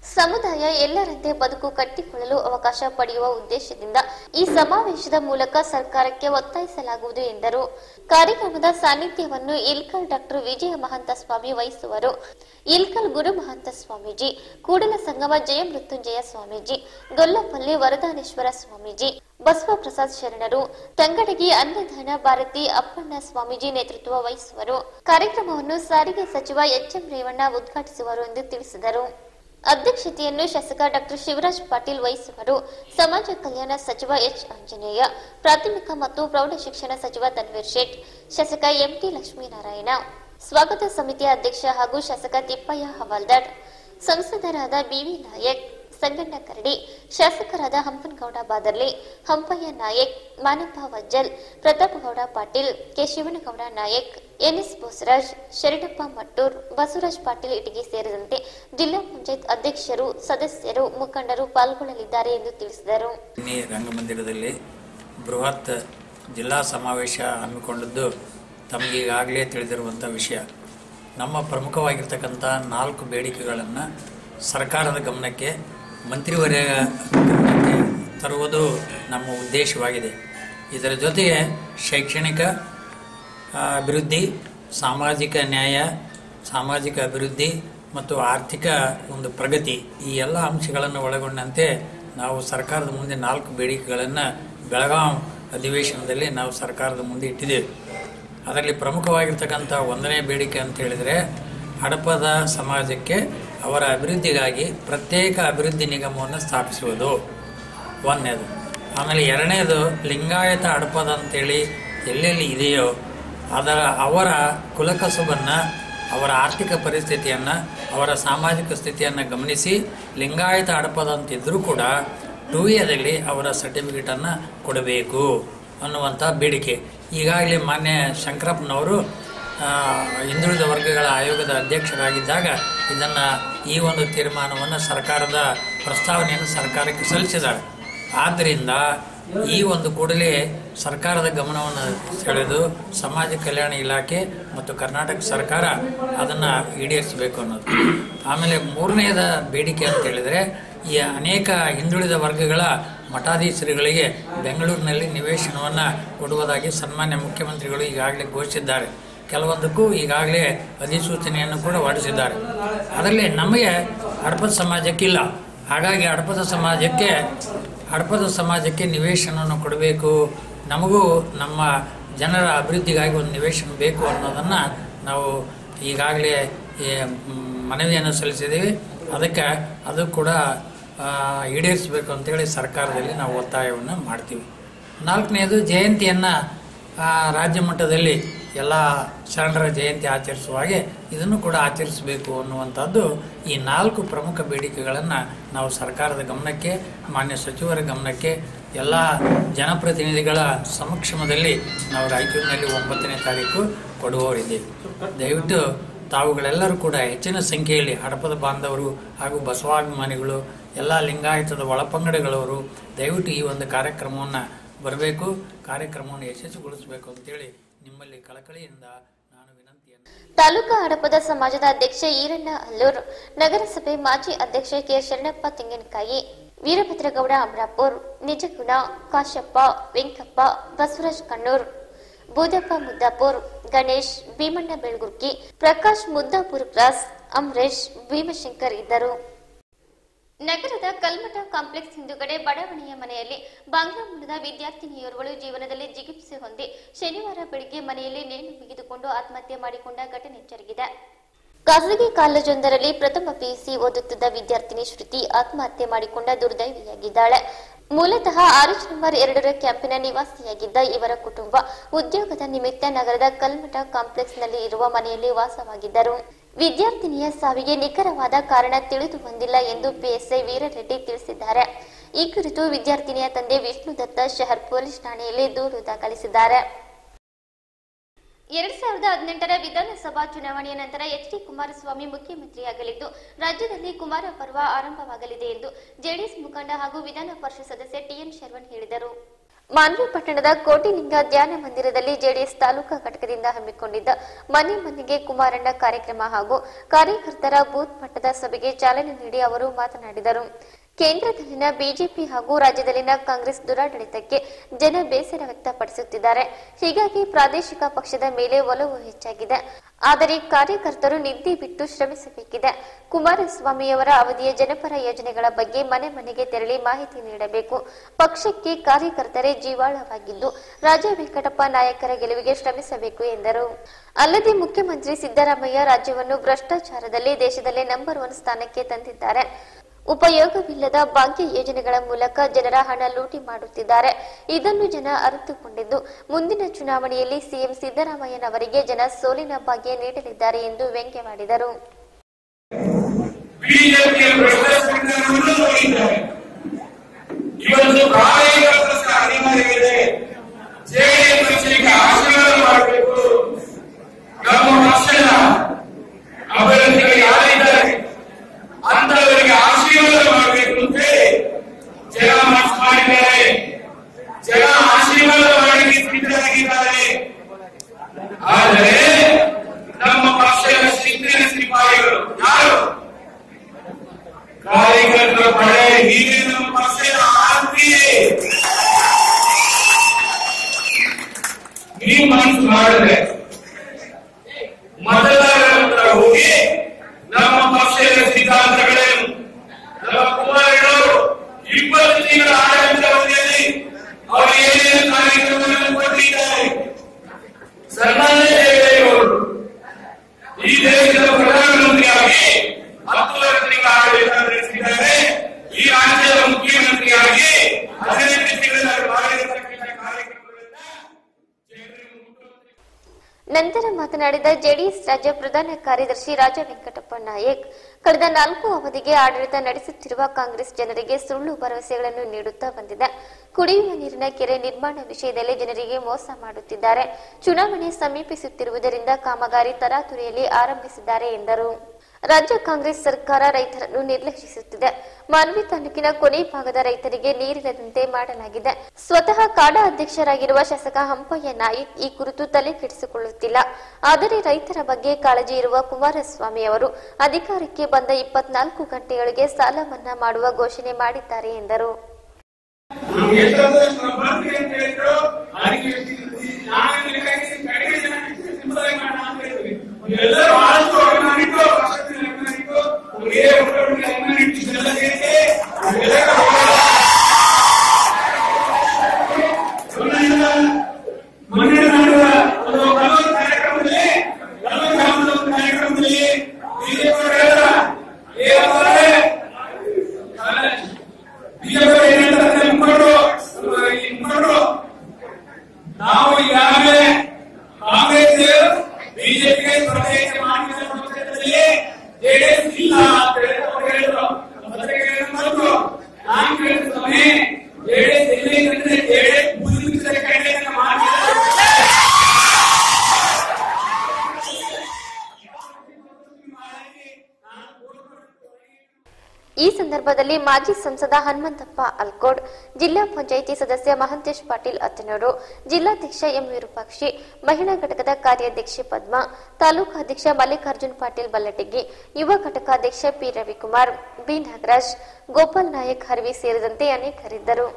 ಸಮುದಾಯ ಎಲ್ಲರಂತೆ ಬದುಕು ಕಟ್ಟಿಕೊಳ್ಳಲು ಅವಕಾಶ ಪಡೆಯುವ ಉದ್ದೇಶದಿಂದ ಈ ಸಮಾವೇಶದ ಮೂಲಕ ಸರ್ಕಾರಕ್ಕೆ ಒತ್ತಾಯಿಸಲಾಗುವುದು ಎಂದರು. ಕಾರ್ಯಕ್ರಮದ ಸಾನ್ನಿಧ್ಯವನ್ನು ಇಲ್ಕಲ್ ಡಾಕ್ಟರ್ ವಿಜಯ ಮಹಂತ ಸ್ವಾಮಿ ವಹಿಸುವರು. ಇಲ್ಕಲ್ ಗುರು ಮಹಂತ ಸ್ವಾಮೀಜಿ ಕೂಡಲ ಸಂಗಮ ಜಯ ಮೃತ್ಯುಂಜಯ ಸ್ವಾಮೀಜಿ, ಗೊಲ್ಲಪಲ್ಲಿ ವರದಾನೇಶ್ವರ ಸ್ವಾಮೀಜಿ ಬಸವ ಪ್ರಸಾದ್ ಶರಣರು, ತಂಗಡಗಿ ಅನ್ನದಾನ ಭಾರತಿ ಅಪ್ಪಣ್ಣ ಸ್ವಾಮೀಜಿ ನೇತೃತ್ವ ವಹಿಸುವರು. ಕಾರ್ಯಕ್ರಮವನ್ನು ಸಾರಿಗೆ ಸಚಿವ ಎಚ್ ಎಂ ರೇವಣ್ಣ ಉದ್ಘಾಟಿಸುವರು ಎಂದು ತಿಳಿಸಿದರು. ಅಧ್ಯಕ್ಷತೆಯನ್ನು ಶಾಸಕ ಡಾಕ್ಟರ್ ಶಿವರಾಜ್ ಪಾಟೀಲ್ ವಹಿಸುವರು. ಸಮಾಜ ಕಲ್ಯಾಣ ಸಚಿವ ಎಚ್. ಆಂಜನೇಯ, ಪ್ರಾಥಮಿಕ ಮತ್ತು ಪ್ರೌಢ ಶಿಕ್ಷಣ ಸಚಿವ ತನ್ವೀರ್ ಶೇಟ್ ಶಾಸಕ ಎಂಟಿ ಲಕ್ಷ್ಮೀನಾರಾಯಣ, ಸ್ವಾಗತ ಸಮಿತಿಯ ಅಧ್ಯಕ್ಷ ಹಾಗೂ ಶಾಸಕ ತಿಪ್ಪಯ್ಯ ಹವಾಲ್ದಾರ್, ಸಂಸದರಾದ ಬಿವಿ ನಾಯಕ್ ಸಂಗಣ್ಣ ಕರಡಿ, ಶಾಸಕರಾದ ಹಂಪನಗೌಡ ಬಾದರ್ಲಿ, ಹಂಪಯ್ಯ ನಾಯಕ್, ಮಾನಪ್ಪ ವಜ್ಜಲ್ ಪ್ರತಾಪ್ ಗೌಡ ಪಾಟೀಲ್, ಕೆ ಶಿವನಗೌಡ ನಾಯಕ್, ಎನ್ಎಸ್ ಬಸವರಾಜ್, ಶರಣಪ್ಪ ಮಟ್ಟೂರ್, ಬಸವರಾಜ್ ಪಾಟೀಲ್ ಇಟಗಿ ಸೇರಿದಂತೆ ಜಿಲ್ಲಾ ಪಂಚಾಯತ್ ಅಧ್ಯಕ್ಷರು, ಸದಸ್ಯರು, ಮುಖಂಡರು ಪಾಲ್ಗೊಳ್ಳಲಿದ್ದಾರೆ ಎಂದು ತಿಳಿಸಿದರು. ರಂಗಮಂದಿರದಲ್ಲಿ ಬೃಹತ್ ಜಿಲ್ಲಾ ಸಮಾವೇಶ ಹಮ್ಮಿಕೊಂಡಿದ್ದು ತಮಗೀಗಾಗಲೇ ತಿಳಿದಿರುವಂಥ ವಿಷಯ. ನಮ್ಮ ಪ್ರಮುಖವಾಗಿರ್ತಕ್ಕಂಥ ನಾಲ್ಕು ಬೇಡಿಕೆಗಳನ್ನು ಸರ್ಕಾರದ ಗಮನಕ್ಕೆ ಮಂತ್ರಿವರ್ಯ ತರುವುದು ನಮ್ಮ ಉದ್ದೇಶವಾಗಿದೆ. ಇದರ ಜೊತೆಗೆ ಶೈಕ್ಷಣಿಕ ಅಭಿವೃದ್ಧಿ, ಸಾಮಾಜಿಕ ನ್ಯಾಯ, ಸಾಮಾಜಿಕ ಅಭಿವೃದ್ಧಿ ಮತ್ತು ಆರ್ಥಿಕ ಒಂದು ಪ್ರಗತಿ ಈ ಎಲ್ಲ ಅಂಶಗಳನ್ನು ಒಳಗೊಂಡಂತೆ ನಾವು ಸರ್ಕಾರದ ಮುಂದೆ ನಾಲ್ಕು ಬೇಡಿಕೆಗಳನ್ನು ಬೆಳಗಾಂ ಅಧಿವೇಶನದಲ್ಲಿ ನಾವು ಸರ್ಕಾರದ ಮುಂದೆ ಇಟ್ಟಿದ್ದೇವೆ. ಅದರಲ್ಲಿ ಪ್ರಮುಖವಾಗಿರ್ತಕ್ಕಂಥ ಒಂದನೇ ಬೇಡಿಕೆ ಅಂತ ಹೇಳಿದರೆ ಹಡಪದ ಸಮಾಜಕ್ಕೆ ಅವರ ಅಭಿವೃದ್ಧಿಗಾಗಿ ಪ್ರತ್ಯೇಕ ಅಭಿವೃದ್ಧಿ ನಿಗಮವನ್ನು ಸ್ಥಾಪಿಸುವುದು ಒಂದನೇದು ಆಮೇಲೆ ಎರಡನೇದು, ಲಿಂಗಾಯತ ಅಡಪದ ಅಂತೇಳಿ ಎಲ್ಲೆಲ್ಲಿ ಇದೆಯೋ ಅದರ ಅವರ ಕುಲಕಸುಬನ್ನು, ಅವರ ಆರ್ಥಿಕ ಪರಿಸ್ಥಿತಿಯನ್ನು, ಅವರ ಸಾಮಾಜಿಕ ಸ್ಥಿತಿಯನ್ನು ಗಮನಿಸಿ ಲಿಂಗಾಯತ ಅಡಪದ ಅಂತಿದ್ದರೂ ಕೂಡ ಟೂ ಎದಲ್ಲಿ ಅವರ ಸರ್ಟಿಫಿಕೇಟನ್ನು ಕೊಡಬೇಕು ಅನ್ನುವಂಥ ಬೇಡಿಕೆ. ಈಗಾಗಲೇ ಮಾನ್ಯ ಶಂಕರಪ್ಪನವರು ಹಿಂದುಳಿದ ವರ್ಗಗಳ ಆಯೋಗದ ಅಧ್ಯಕ್ಷರಾಗಿದ್ದಾಗ ಇದನ್ನು ಈ ಒಂದು ತೀರ್ಮಾನವನ್ನು ಸರ್ಕಾರದ ಪ್ರಸ್ತಾವನೆಯನ್ನು ಸರ್ಕಾರಕ್ಕೆ ಸಲ್ಲಿಸಿದ್ದಾರೆ. ಆದ್ದರಿಂದ ಈ ಒಂದು ಕೂಡಲೇ ಸರ್ಕಾರದ ಗಮನವನ್ನು ಸೆಳೆದು ಸಮಾಜ ಕಲ್ಯಾಣ ಇಲಾಖೆ ಮತ್ತು ಕರ್ನಾಟಕ ಸರ್ಕಾರ ಅದನ್ನು ಈಡೇರಿಸಬೇಕು ಅನ್ನೋದು. ಆಮೇಲೆ ಮೂರನೇದ ಬೇಡಿಕೆ ಅಂತ ಹೇಳಿದರೆ, ಈ ಅನೇಕ ಹಿಂದುಳಿದ ವರ್ಗಗಳ ಮಠಾಧೀಶರುಗಳಿಗೆ ಬೆಂಗಳೂರಿನಲ್ಲಿ ನಿವೇಶನವನ್ನು ಕೊಡುವುದಾಗಿ ಸನ್ಮಾನ್ಯ ಮುಖ್ಯಮಂತ್ರಿಗಳು ಈಗಾಗಲೇ ಘೋಷಿಸಿದ್ದಾರೆ. ಕೆಲವೊಂದಕ್ಕೂ ಈಗಾಗಲೇ ಅಧಿಸೂಚನೆಯನ್ನು ಕೂಡ ಹೊರಡಿಸಿದ್ದಾರೆ. ಅದರಲ್ಲಿ ನಮಗೆ ಹಡಪದ ಸಮಾಜಕ್ಕಿಲ್ಲ. ಹಾಗಾಗಿ ಹಡಪದ ಸಮಾಜಕ್ಕೆ ಹಡಪದ ಸಮಾಜಕ್ಕೆ ನಿವೇಶನವನ್ನು ಕೊಡಬೇಕು. ನಮಗೂ ನಮ್ಮ ಜನರ ಅಭಿವೃದ್ಧಿಗಾಗಿ ಒಂದು ನಿವೇಶನ ಬೇಕು ಅನ್ನೋದನ್ನು ನಾವು ಈಗಾಗಲೇ ಈ, ಮನವಿಯನ್ನು ಸಲ್ಲಿಸಿದ್ದೀವಿ. ಅದಕ್ಕೆ ಅದು ಕೂಡ ಈಡೇರಿಸಬೇಕು ಅಂತೇಳಿ ಸರ್ಕಾರದಲ್ಲಿ ನಾವು ಒತ್ತಾಯವನ್ನು ಮಾಡ್ತೀವಿ. ನಾಲ್ಕನೇದು ಜಯಂತಿಯನ್ನು ರಾಜ್ಯ ಮಟ್ಟದಲ್ಲಿ ಎಲ್ಲ ಶರಣರ ಜಯಂತಿ ಆಚರಿಸುವ ಹಾಗೆ ಇದನ್ನು ಕೂಡ ಆಚರಿಸಬೇಕು ಅನ್ನುವಂಥದ್ದು ಈ ನಾಲ್ಕು ಪ್ರಮುಖ ಬೇಡಿಕೆಗಳನ್ನು ನಾವು ಸರ್ಕಾರದ ಗಮನಕ್ಕೆ, ಮಾನ್ಯ ಸಚಿವರ ಗಮನಕ್ಕೆ, ಎಲ್ಲ ಜನಪ್ರತಿನಿಧಿಗಳ ಸಮಕ್ಷಮದಲ್ಲಿ ನಾವು ರಾಯಚೂರಿನಲ್ಲಿ ಒಂಬತ್ತನೇ ತಾರೀಕು ಕೊಡುವವರಿದ್ದೇವೆ ದಯವಿಟ್ಟು ತಾವುಗಳೆಲ್ಲರೂ ಕೂಡ ಹೆಚ್ಚಿನ ಸಂಖ್ಯೆಯಲ್ಲಿ ಹಡಪದ ಬಾಂಧವರು ಹಾಗೂ ಬಸವಾಭಿಮಾನಿಗಳು, ಎಲ್ಲ ಲಿಂಗಾಯತದ ಒಳಪಂಗಡಗಳವರು ದಯವಿಟ್ಟು ಈ ಒಂದು ಕಾರ್ಯಕ್ರಮವನ್ನು ಬರಬೇಕು. ಕಾರ್ಯಕ್ರಮವನ್ನು ಯಶಸ್ವಿಗೊಳಿಸಬೇಕು ಅಂತೇಳಿ ನಿಮ್ಮಲ್ಲಿ ಕಳಕಳಿಯಿಂದ ನಾನು ವಿನಂತಿಯನ್ನು ತಾಲೂಕಾ ಹಡಪದ ಸಮಾಜದ ಅಧ್ಯಕ್ಷ ಈರಣ್ಣ ಅಲ್ಲೂರು, ನಗರಸಭೆ ಮಾಜಿ ಅಧ್ಯಕ್ಷ ಕೆ ಶರಣಪ್ಪ ತೆಂಗಿನಕಾಯಿ, ವೀರಭದ್ರಗೌಡ ಅಮರಾಪುರ್, ನಿಜಗುಣ, ಕಾಶಪ್ಪ, ವೆಂಕಪ್ಪ, ಬಸವರಾಜ್ ಕಣ್ಣೂರ್ ಬೂದಪ್ಪ ಮುದ್ದಾಪುರ್, ಗಣೇಶ್, ಭೀಮಣ್ಣ ಬೆಳಗುರ್ಕಿ, ಪ್ರಕಾಶ್ ಮುದ್ದಾಪುರ್ ಕ್ರಾಸ್ ಅಮರೇಶ್, ಭೀಮಶಂಕರ್ ಇದ್ದರು. ನಗರದ ಕಲ್ಮಠ ಕಾಂಪ್ಲೆಕ್ಸ್ ಹಿಂದುಗಡೆ ಬಡಾವಣೆಯ ಮನೆಯಲ್ಲಿ ಬಾಂಗ್ಲಾ ಮೂಲದ ವಿದ್ಯಾರ್ಥಿನಿಯೋರ್ವಳು ಜೀವನದಲ್ಲಿ ಜಿಗಿಪ್ಸೆ ಹೊಂದಿ ಶನಿವಾರ ಬೆಳಿಗ್ಗೆ ಮನೆಯಲ್ಲಿ ನೇಣು ಬಿಗಿದುಕೊಂಡು ಆತ್ಮಹತ್ಯೆ ಮಾಡಿಕೊಂಡ ಘಟನೆ ಜರುಗಿದೆ. ಖಾಸಗಿ ಕಾಲೇಜೊಂದರಲ್ಲಿ ಪ್ರಥಮ ಪಿಯುಸಿ ಓದುತ್ತಿದ್ದ ವಿದ್ಯಾರ್ಥಿನಿ ಶ್ರುತಿ ಆತ್ಮಹತ್ಯೆ ಮಾಡಿಕೊಂಡ ದುರ್ದೈವಿಯಾಗಿದ್ದಾಳೆ. ಮೂಲತಃ ಆರ್ಎಚ್ ನಂಬರ್ ಎರಡರ ಕ್ಯಾಂಪಿನ ನಿವಾಸಿಯಾಗಿದ್ದ ಇವರ ಕುಟುಂಬ ಉದ್ಯೋಗದ ನಿಮಿತ್ತ ನಗರದ ಕಲ್ಮಠ ಕಾಂಪ್ಲೆಕ್ಸ್ನಲ್ಲಿ ಇರುವ ಮನೆಯಲ್ಲಿ ವಾಸವಾಗಿದ್ದರು. ವಿದ್ಯಾರ್ಥಿನಿಯ ಸಾವಿಗೆ ನಿಖರವಾದ ಕಾರಣ ತಿಳಿದು ಬಂದಿಲ್ಲ ಎಂದು ಪಿಎಸ್ಐ ವೀರರೆಡ್ಡಿ ತಿಳಿಸಿದ್ದಾರೆ. ಈ ಕುರಿತು ವಿದ್ಯಾರ್ಥಿನಿಯ ತಂದೆ ವಿಷ್ಣು ದತ್ತ ಶಹರ್ ಪೊಲೀಸ್ ಠಾಣೆಯಲ್ಲಿ ದೂರು ದಾಖಲಿಸಿದ್ದಾರೆ. ಎರಡ್ ಸಾವಿರದ ಹದಿನೆಂಟರ ವಿಧಾನಸಭಾ ಚುನಾವಣೆಯ ನಂತರ ಎಚ್ ಡಿ ಕುಮಾರಸ್ವಾಮಿ ಮುಖ್ಯಮಂತ್ರಿಯಾಗಲಿದ್ದು, ರಾಜ್ಯದಲ್ಲಿ ಕುಮಾರ ಪರ್ವ ಆರಂಭವಾಗಲಿದೆ ಎಂದು ಜೆಡಿಎಸ್ ಮುಖಂಡ ಹಾಗೂ ವಿಧಾನ ಪರಿಷತ್ ಸದಸ್ಯ ಟಿಎನ್ ಶರ್ವಣ್ ಹೇಳಿದರು. ಮಾನ್ವಿ ಪಟ್ಟಣದ ಕೋಟಿಲಿಂಗ ಧ್ಯಾನ ಮಂದಿರದಲ್ಲಿ ಜೆಡಿಎಸ್ ತಾಲೂಕಾ ಘಟಕದಿಂದ ಹಮ್ಮಿಕೊಂಡಿದ್ದ ಮನೆ ಮನೆಗೆ ಕುಮಾರಣ್ಣ ಕಾರ್ಯಕ್ರಮ ಹಾಗೂ ಕಾರ್ಯಕರ್ತರ ಬೂತ್ ಮಟ್ಟದ ಸಭೆಗೆ ಚಾಲನೆ ನೀಡಿ ಅವರು ಮಾತನಾಡಿದರು. ಕೇಂದ್ರದಲ್ಲಿನ ಬಿಜೆಪಿ ಹಾಗೂ ರಾಜ್ಯದಲ್ಲಿನ ಕಾಂಗ್ರೆಸ್ ದುರಾಡಳಿತಕ್ಕೆ ಜನ ಬೇಸರ ವ್ಯಕ್ತಪಡಿಸುತ್ತಿದ್ದಾರೆ. ಹೀಗಾಗಿ ಪ್ರಾದೇಶಿಕ ಪಕ್ಷದ ಮೇಲೆ ಒಲವು ಹೆಚ್ಚಾಗಿದೆ. ಆದರೆ ಕಾರ್ಯಕರ್ತರು ನಿದ್ದೆ ಬಿಟ್ಟು ಶ್ರಮಿಸಬೇಕಿದೆ. ಕುಮಾರಸ್ವಾಮಿಯವರ ಅವಧಿಯ ಜನಪರ ಯೋಜನೆಗಳ ಬಗ್ಗೆ ಮನೆ ಮನೆಗೆ ತೆರಳಿ ಮಾಹಿತಿ ನೀಡಬೇಕು. ಪಕ್ಷಕ್ಕೆ ಕಾರ್ಯಕರ್ತರೇ ಜೀವಾಳವಾಗಿದ್ದು, ರಾಜ ವೆಂಕಟಪ್ಪ ನಾಯಕರ ಗೆಲುವಿಗೆ ಶ್ರಮಿಸಬೇಕು ಎಂದರು. ಅಲ್ಲದೆ ಮುಖ್ಯಮಂತ್ರಿ ಸಿದ್ದರಾಮಯ್ಯ ರಾಜ್ಯವನ್ನು ಭ್ರಷ್ಟಾಚಾರದಲ್ಲಿ ದೇಶದಲ್ಲೇ ನಂಬರ್ ಒನ್ ಸ್ಥಾನಕ್ಕೆ ತಂದಿದ್ದಾರೆ. ಉಪಯೋಗವಿಲ್ಲದ ಭಾಗ್ಯ ಯೋಜನೆಗಳ ಮೂಲಕ ಜನರ ಹಣ ಲೂಟಿ ಮಾಡುತ್ತಿದ್ದಾರೆ. ಇದನ್ನು ಜನ ಅರಿತುಕೊಂಡಿದ್ದು, ಮುಂದಿನ ಚುನಾವಣೆಯಲ್ಲಿ ಸಿಎಂ ಸಿದ್ದರಾಮಯ್ಯನವರಿಗೆ ಜನ ಸೋಲಿನ ಭಾಗ್ಯ ನೀಡಲಿದ್ದಾರೆ ಎಂದು ವ್ಯಂಗ್ಯವಾಡಿದರು ಮಾಡಬೇಕು. ಭ್ರಷ್ಟಾಚಾರವನ್ನು ನೋಡಿದ್ದಾರೆ ಇವತ್ತು ಕಾರ್ಯಕರ್ತರ ಅನಿವಾರ್ಯವಿದೆ ಜೆಡಿಎಸ್ ಪಕ್ಷಕ್ಕೆ ಆಶೀರ್ವಾದ ಮಾಡಬೇಕು ನಮ್ಮ ಪಕ್ಷದ ಅಭ್ಯರ್ಥಿಗಳು ಯಾರಿದ್ದಾರೆ ಅಂತವರಿಗೆ ಆಶೀರ್ವಾದ ಮಾಡಬೇಕು ಅಂತ ಹೇಳಿ ಜನ ಮನಸ್ಸು ಮಾಡಿದ್ದಾರೆ ಜನ ಆಶೀರ್ವಾದ ಮಾಡಿ ಸಿದ್ಧರಾಗಿದ್ದಾರೆ ಆದರೆ ನಮ್ಮ ಪಕ್ಷದ ಶಿಕ್ಷಣ ಸಿಪಾಯಿಗಳು ಯಾರು ಕಾರ್ಯಕರ್ತರ ಪಡೆ ಹೀಗೆ ನಮ್ಮ ಪಕ್ಷದ ಆಸ್ತಿ ನೀವು ಮನಸ್ಸು ಮಾಡಿದ್ರೆ ಮತದಾರರ ಹತ್ರ ಹೋಗಿ ನಮ್ಮ ಪಕ್ಷದ ಸಿದ್ಧಾಂತಗಳೇನು ನಮ್ಮ ಕುಮಾರಣ್ಣವರು ಇಪ್ಪತ್ತು ತಿಂಗಳ ಆಡಳಿತ ಅವಧಿಯಲ್ಲಿ ಅವರು ಏನೇನು ಕಾರ್ಯಕ್ರಮಗಳನ್ನು ನಂತರ ಮಾತನಾಡಿದ ಜೆಡಿಎಸ್ ರಾಜ್ಯ ಪ್ರಧಾನ ಕಾರ್ಯದರ್ಶಿ ರಾಜ ವೆಂಕಟಪ್ಪ ನಾಯಕ್, ಕಳೆದ ನಾಲ್ಕು ಅವಧಿಗೆ ಆಡಳಿತ ನಡೆಸುತ್ತಿರುವ ಕಾಂಗ್ರೆಸ್ ಜನರಿಗೆ ಸುಳ್ಳು ಭರವಸೆಗಳನ್ನು ನೀಡುತ್ತಾ ಬಂದಿದೆ. ಕುಡಿಯುವ ನೀರಿನ ಕೆರೆ ನಿರ್ಮಾಣ ವಿಷಯದಲ್ಲಿ ಜನರಿಗೆ ಮೋಸ ಮಾಡುತ್ತಿದ್ದಾರೆ. ಚುನಾವಣೆ ಸಮೀಪಿಸುತ್ತಿರುವುದರಿಂದ ಕಾಮಗಾರಿ ತರಾತುರಿಯಲ್ಲಿ ಆರಂಭಿಸಿದ್ದಾರೆ ಎಂದರು. ರಾಜ್ಯ ಕಾಂಗ್ರೆಸ್ ಸರ್ಕಾರ ರೈತರನ್ನು ನಿರ್ಲಕ್ಷಿಸುತ್ತಿದೆ. ಮಾನ್ವಿ ತಾಲೂಕಿನ ಕೊನೆ ಭಾಗದ ರೈತರಿಗೆ ನೀರಿಲ್ಲದಂತೆ ಮಾಡಲಾಗಿದೆ. ಸ್ವತಃ ಕಾಡಾ ಅಧ್ಯಕ್ಷರಾಗಿರುವ ಶಾಸಕ ಹಂಪಯ್ಯ ನಾಯಕ್ ಈ ಕುರಿತು ತಲೆ ಕೆಡಿಸಿಕೊಳ್ಳುತ್ತಿಲ್ಲ. ಆದರೆ ರೈತರ ಬಗ್ಗೆ ಕಾಳಜಿ ಇರುವ ಕುಮಾರಸ್ವಾಮಿ ಅವರು ಅಧಿಕಾರಕ್ಕೆ ಬಂದ ಇಪ್ಪತ್ನಾಲ್ಕು ಗಂಟೆಗಳಿಗೆ ಸಾಲ ಮನ್ನಾ ಮಾಡುವ ಘೋಷಣೆ ಮಾಡಿದ್ದಾರೆ ಎಂದರು. ನಮ್ಗೆ ಎಷ್ಟೊಂದು ಬರ್ತೀವಿ ಅಂತ ಹೇಳಿದ್ರು ಅದಕ್ಕೆ ನಾವೇ ಕಡಿಮೆ ಜನ ಸಿಂಪಲ್ ಮಾಡೋಣ ಅಂತ ಹೇಳಿದ್ವಿ ಎಲ್ಲರೂ ಆದಷ್ಟು ಅಭಿಮಾನಿಗಳು ಪಕ್ಷದ ಅಭಿಮಾನಿಗಳು ನಮಗೆ ಒಬ್ಬರೊಬ್ಬರಿಗೆ ಅಭಿಮಾನಿಗಳು ಸಂಸದ ಹನುಮಂತಪ್ಪ ಅಲ್ಕೋಡ್, ಜಿಲ್ಲಾ ಪಂಚಾಯಿತಿ ಸದಸ್ಯ ಮಹಂತೇಶ್ ಪಾಟೀಲ್ ಅತ್ತನೂರು ಜಿಲ್ಲಾಧ್ಯಕ್ಷ ಎಂ ವಿರೂಪಾಕ್ಷಿ, ಮಹಿಳಾ ಘಟಕದ ಕಾರ್ಯಾಧ್ಯಕ್ಷೆ ಪದ್ಮ, ತಾಲೂಕು ಅಧ್ಯಕ್ಷ ಮಲ್ಲಿಕಾರ್ಜುನ್ ಪಾಟೀಲ್ ಬಲ್ಲಟಗಿ, ಯುವ ಘಟಕಾಧ್ಯಕ್ಷ ಪಿ ರವಿಕುಮಾರ್, ಬಿ ನಾಗರಾಜ್, ಗೋಪಾಲ್ ನಾಯಕ್, ಹರ್ವಿ ಸೇರಿದಂತೆ ಅನೇಕರಿದ್ದರು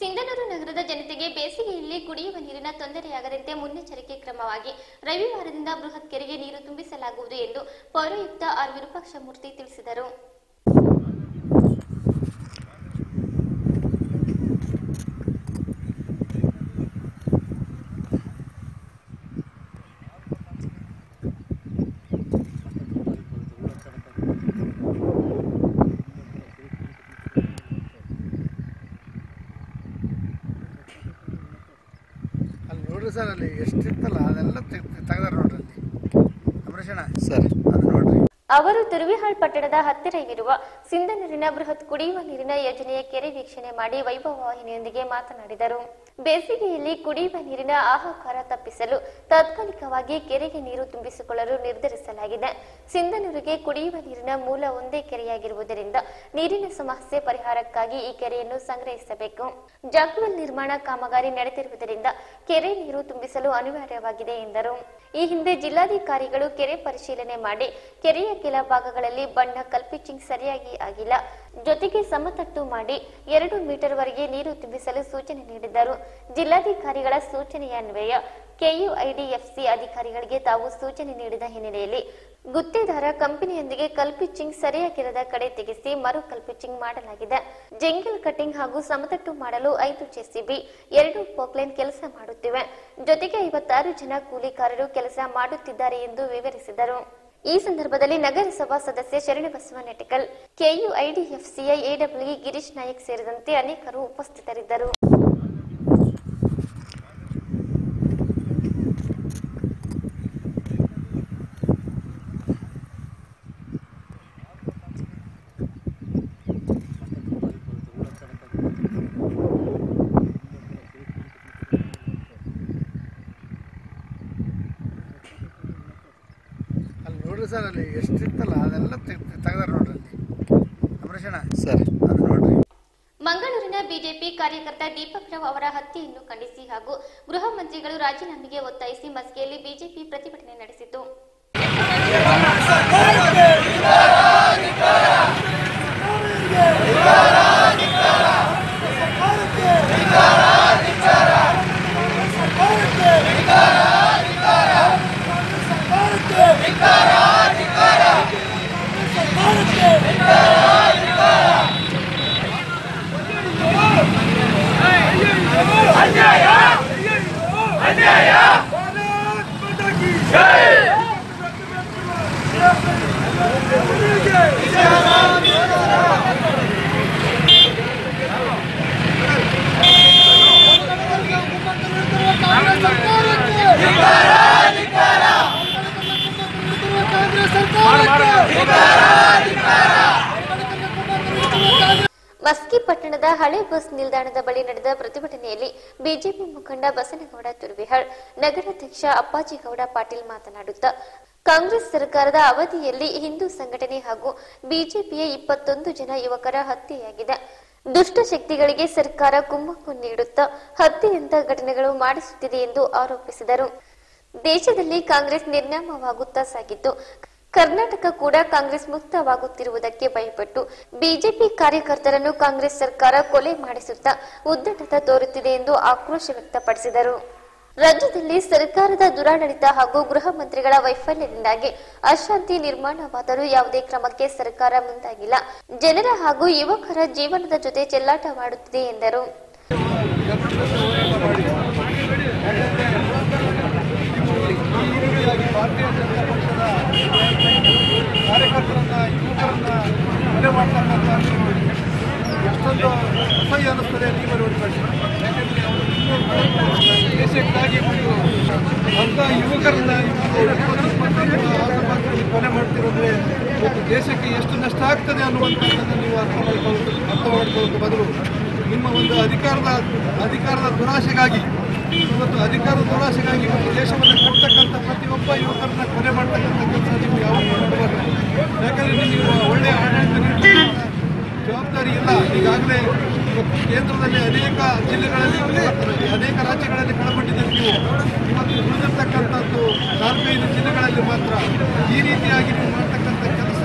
ಸಿಂಧನೂರು ನಗರದ ಜನತೆಗೆ ಬೇಸಿಗೆಯಲ್ಲಿ ಕುಡಿಯುವ ನೀರಿನ ತೊಂದರೆಯಾಗದಂತೆ ಮುನ್ನೆಚ್ಚರಿಕೆ ಕ್ರಮವಾಗಿ ರವಿವಾರದಿಂದ ಬೃಹತ್ ಕೆರೆಗೆ ನೀರು ತುಂಬಿಸಲಾಗುವುದು ಎಂದು ಪೌರಾಯುಕ್ತ ಆರ್ ವಿರೂಪಾಕ್ಷ ಮೂರ್ತಿ ತಿಳಿಸಿದರು ನೋಡ್ರಿ ಸರ್ ಅಲ್ಲಿ ಎಷ್ಟಿತ್ತಲ್ಲ ಅದೆಲ್ಲ ತೆಗ್ದಾರ ನೋಡ್ರಿ ಅಲ್ಲಿ ಅಂಬರೀಷಣ ಸರ್ ಅದು ನೋಡ್ರಿ ಅವರು ತುರುವಿಹಾಳ್ ಹತ್ತಿರ ಇರುವ ಸಿಂಧನೂರಿನ ಬೃಹತ್ ಕುಡಿಯುವ ನೀರಿನ ಯೋಜನೆಯ ಕೆರೆ ವೀಕ್ಷಣೆ ಮಾಡಿ ವೈಭವವಾಹಿನಿಯೊಂದಿಗೆ ಮಾತನಾಡಿದರು. ಬೇಸಿಗೆಯಲ್ಲಿ ಕುಡಿಯುವ ನೀರಿನ ಆಹಾಕಾರ ತಪ್ಪಿಸಲು ತಾತ್ಕಾಲಿಕವಾಗಿ ಕೆರೆಗೆ ನೀರು ತುಂಬಿಸಿಕೊಳ್ಳಲು ನಿರ್ಧರಿಸಲಾಗಿದೆ. ಸಿಂಧನೂರಿಗೆ ಕುಡಿಯುವ ನೀರಿನ ಮೂಲ ಒಂದೇ ಕೆರೆಯಾಗಿರುವುದರಿಂದ ನೀರಿನ ಸಮಸ್ಯೆ ಪರಿಹಾರಕ್ಕಾಗಿ ಈ ಕೆರೆಯನ್ನು ಸಂಗ್ರಹಿಸಬೇಕು. ಜಾಕ್ವೆಲ್ ನಿರ್ಮಾಣ ಕಾಮಗಾರಿ ನಡೆದಿರುವುದರಿಂದ ಕೆರೆ ನೀರು ತುಂಬಿಸಲು ಅನಿವಾರ್ಯವಾಗಿದೆ ಎಂದರು. ಈ ಹಿಂದೆ ಜಿಲ್ಲಾಧಿಕಾರಿಗಳು ಕೆರೆ ಪರಿಶೀಲನೆ ಮಾಡಿ ಕೆರೆಯ ಕೆಲ ಭಾಗಗಳಲ್ಲಿ ಬಣ್ಣ ಕಲ್ಪಿಚಿಂಗ್ ಸರಿಯಾಗಿ ಆಗಿಲ್ಲ. ಜೊತೆಗೆ ಸಮತಟ್ಟು ಮಾಡಿ ಎರಡು ಮೀಟರ್ ವರೆಗೆ ನೀರು ತುಂಬಿಸಲು ಸೂಚನೆ ನೀಡಿದ್ದರು. ಜಿಲ್ಲಾಧಿಕಾರಿಗಳ ಸೂಚನೆಯನ್ವಯ ಕೆಯುಐಡಿಎಫ್ಸಿ ಅಧಿಕಾರಿಗಳಿಗೆ ತಾವು ಸೂಚನೆ ನೀಡಿದ ಹಿನ್ನೆಲೆಯಲ್ಲಿ ಗುತ್ತೇದಾರ ಕಂಪನಿಯೊಂದಿಗೆ ಕಲ್ಪಿಚಿಂಗ್ ಸರಿಯಾಗಿರದ ಕಡೆ ತೆಗೆಸಿ ಮರು ಕಲ್ಪಿಚಿಂಗ್ ಮಾಡಲಾಗಿದೆ. ಜಂಗಲ್ ಕಟಿಂಗ್ ಹಾಗೂ ಸಮತಟ್ಟು ಮಾಡಲು ಐದು ಜೆಸಿಬಿ, ಎರಡು ಪೋಕ್ಲೈನ್ ಕೆಲಸ ಮಾಡುತ್ತಿವೆ. ಜೊತೆಗೆ ಐವತ್ತಾರು ಜನ ಕೂಲಿಕಾರರು ಕೆಲಸ ಮಾಡುತ್ತಿದ್ದಾರೆ ಎಂದು ವಿವರಿಸಿದರು. ಈ ಸಂದರ್ಭದಲ್ಲಿ ನಗರಸಭಾ ಸದಸ್ಯ ಶರಣಬಸವ ನೆಟಿಕಲ್ ಕೆಯುಐಡಿಎಫ್ಸಿಯ ಎಡಬ್ಲ್ಯೂ ಗಿರೀಶ್ ನಾಯಕ್ ಸೇರಿದಂತೆ ಅನೇಕರು ಉಪಸ್ಥಿತರಿದ್ದರು ಅಲ್ಲಿ ನೋಡ್ರಿ ಸರ್ ಅಲ್ಲಿ ಎಷ್ಟಿತ್ತಲ್ಲ ಅದೆಲ್ಲ ತೆಗ್ದಾರ ನೋಡ್ರಿ ಅಲ್ಲಿ ಅಂಬರೀಷಣ ಸರ್ ಅದು ನೋಡ್ರಿ ಮಂಗಳೂರಿನ ಬಿಜೆಪಿ ಕಾರ್ಯಕರ್ತ ದೀಪಕ್ ರಾವ್ ಅವರ ಹತ್ಯೆಯನ್ನು ಖಂಡಿಸಿ ಹಾಗೂ ಗೃಹ ಮಂತ್ರಿಗಳು ರಾಜೀನಾಮೆಗೆ ಒತ್ತಾಯಿಸಿ ಮಸ್ಕಿಯಲ್ಲಿ ಬಿಜೆಪಿ ಪ್ರತಿಭಟನೆ ನಡೆಸಿತು ಪಟ್ಟಣದ ಹಳೆ ಬಸ್ ನಿಲ್ದಾಣದ ಬಳಿ ನಡೆದ ಪ್ರತಿಭಟನೆಯಲ್ಲಿ ಬಿಜೆಪಿ ಮುಖಂಡ ಬಸನಗೌಡ ತುರ್ವಿಹಾಳ್ ನಗರಾಧ್ಯಕ್ಷ ಅಪ್ಪಾಜಿಗೌಡ ಪಾಟೀಲ್ ಮಾತನಾಡುತ್ತಾ, ಕಾಂಗ್ರೆಸ್ ಸರ್ಕಾರದ ಅವಧಿಯಲ್ಲಿ ಹಿಂದೂ ಸಂಘಟನೆ ಹಾಗೂ ಬಿಜೆಪಿಯ ಇಪ್ಪತ್ತೊಂದು ಜನ ಯುವಕರ ಹತ್ಯೆಯಾಗಿದೆ. ದುಷ್ಟ ಶಕ್ತಿಗಳಿಗೆ ಸರ್ಕಾರ ಕುಮ್ಮಕ್ಕು ನೀಡುತ್ತಾ ಹತ್ಯೆಯಂತ ಘಟನೆಗಳು ಮಾಡಿಸುತ್ತಿದೆ ಎಂದು ಆರೋಪಿಸಿದರು. ದೇಶದಲ್ಲಿ ಕಾಂಗ್ರೆಸ್ ನಿರ್ನಾಮವಾಗುತ್ತಾ ಸಾಗಿದ್ದು ಕರ್ನಾಟಕ ಕೂಡ ಕಾಂಗ್ರೆಸ್ ಮುಕ್ತವಾಗುತ್ತಿರುವುದಕ್ಕೆ ಭಯಪಟ್ಟು ಬಿಜೆಪಿ ಕಾರ್ಯಕರ್ತರನ್ನು ಕಾಂಗ್ರೆಸ್ ಸರ್ಕಾರ ಕೊಲೆ ಮಾಡಿಸುತ್ತಾ ಉದ್ದಟತ ತೋರುತ್ತಿದೆ ಎಂದು ಆಕ್ರೋಶ ವ್ಯಕ್ತಪಡಿಸಿದರು. ರಾಜ್ಯದಲ್ಲಿ ಸರ್ಕಾರದ ದುರಾಡಳಿತ ಹಾಗೂ ಗೃಹ ಮಂತ್ರಿಗಳ ವೈಫಲ್ಯದಿಂದಾಗಿ ಅಶಾಂತಿ ನಿರ್ಮಾಣವಾದರೂ ಯಾವುದೇ ಕ್ರಮಕ್ಕೆ ಸರ್ಕಾರ ಮುಂದಾಗಿಲ್ಲ. ಜನರ ಹಾಗೂ ಯುವಕರ ಜೀವನದ ಜೊತೆ ಚೆಲ್ಲಾಟವಾಡುತ್ತಿದೆ ಎಂದರು ಈ ರೀತಿಯಾಗಿ ಭಾರತೀಯ ಜನತಾ ಪಕ್ಷದ ಕಾರ್ಯಕರ್ತರನ್ನ ಯುವಕರನ್ನ ಕೊಲೆ ಮಾಡ್ತಕ್ಕಂಥದ್ದು ಎಷ್ಟೊಂದು ಅಸಹ್ಯ ಅನ್ನಿಸ್ತದೆ ನೀವು ನೋಡಿ ಯಾಕಂದ್ರೆ ಅವರು ಇನ್ನೂ ದೇಶಕ್ಕಾಗಿ ಒಂದು ಅಂಥ ಯುವಕರನ್ನ ಇವತ್ತು ಇಪ್ಪತ್ತು ಇಪ್ಪತ್ತೈದು ಕೊಲೆ ಮಾಡ್ತಿರೋದ್ರೆ ಇವತ್ತು ದೇಶಕ್ಕೆ ಎಷ್ಟು ನಷ್ಟ ಆಗ್ತದೆ ಅನ್ನುವಂಥದ್ದನ್ನು ನೀವು ಅರ್ಥ ಮಾಡಿಕೊಳ್ಳೋದು, ಅರ್ಥ ಮಾಡ್ಕೊಳ್ಳೋದು ಬದಲು ನಿಮ್ಮ ಒಂದು ಅಧಿಕಾರದ ಅಧಿಕಾರದ ದುರಾಶೆಗಾಗಿ, ಇವತ್ತು ಅಧಿಕಾರದ ದುರಾಶೆಗಾಗಿ ಇವತ್ತು ದೇಶವನ್ನು ಕೊಡ್ತಕ್ಕಂಥ ಪ್ರತಿಯೊಬ್ಬ ಯುವಕರನ್ನ ಕೊಲೆ ಮಾಡ್ತಕ್ಕಂಥ ಕೆಲಸ ನೀವು ಯಾವುದು ಮಾಡಬಾರ್ದು ಯಾಕಂದರೆ ನೀವು ಒಳ್ಳೆಯ ಆಡಳಿತ ನೀಡ್ತಕ್ಕಂಥ ಜವಾಬ್ದಾರಿ ಇಲ್ಲ. ಈಗಾಗಲೇ ಇವತ್ತು ಕೇಂದ್ರದಲ್ಲಿ ಅನೇಕ ಜಿಲ್ಲೆಗಳಲ್ಲಿ ಅನೇಕ ರಾಜ್ಯಗಳಲ್ಲಿ ಕಳಪಟ್ಟಿದೆ ನೀವು. ಇವತ್ತು ಉಳಿದಿರ್ತಕ್ಕಂಥದ್ದು ನಾಲ್ಕೈದು ಜಿಲ್ಲೆಗಳಲ್ಲಿ ಮಾತ್ರ ಈ ರೀತಿಯಾಗಿ ನೀವು ಮಾಡ್ತಕ್ಕಂಥ ಕೆಲಸ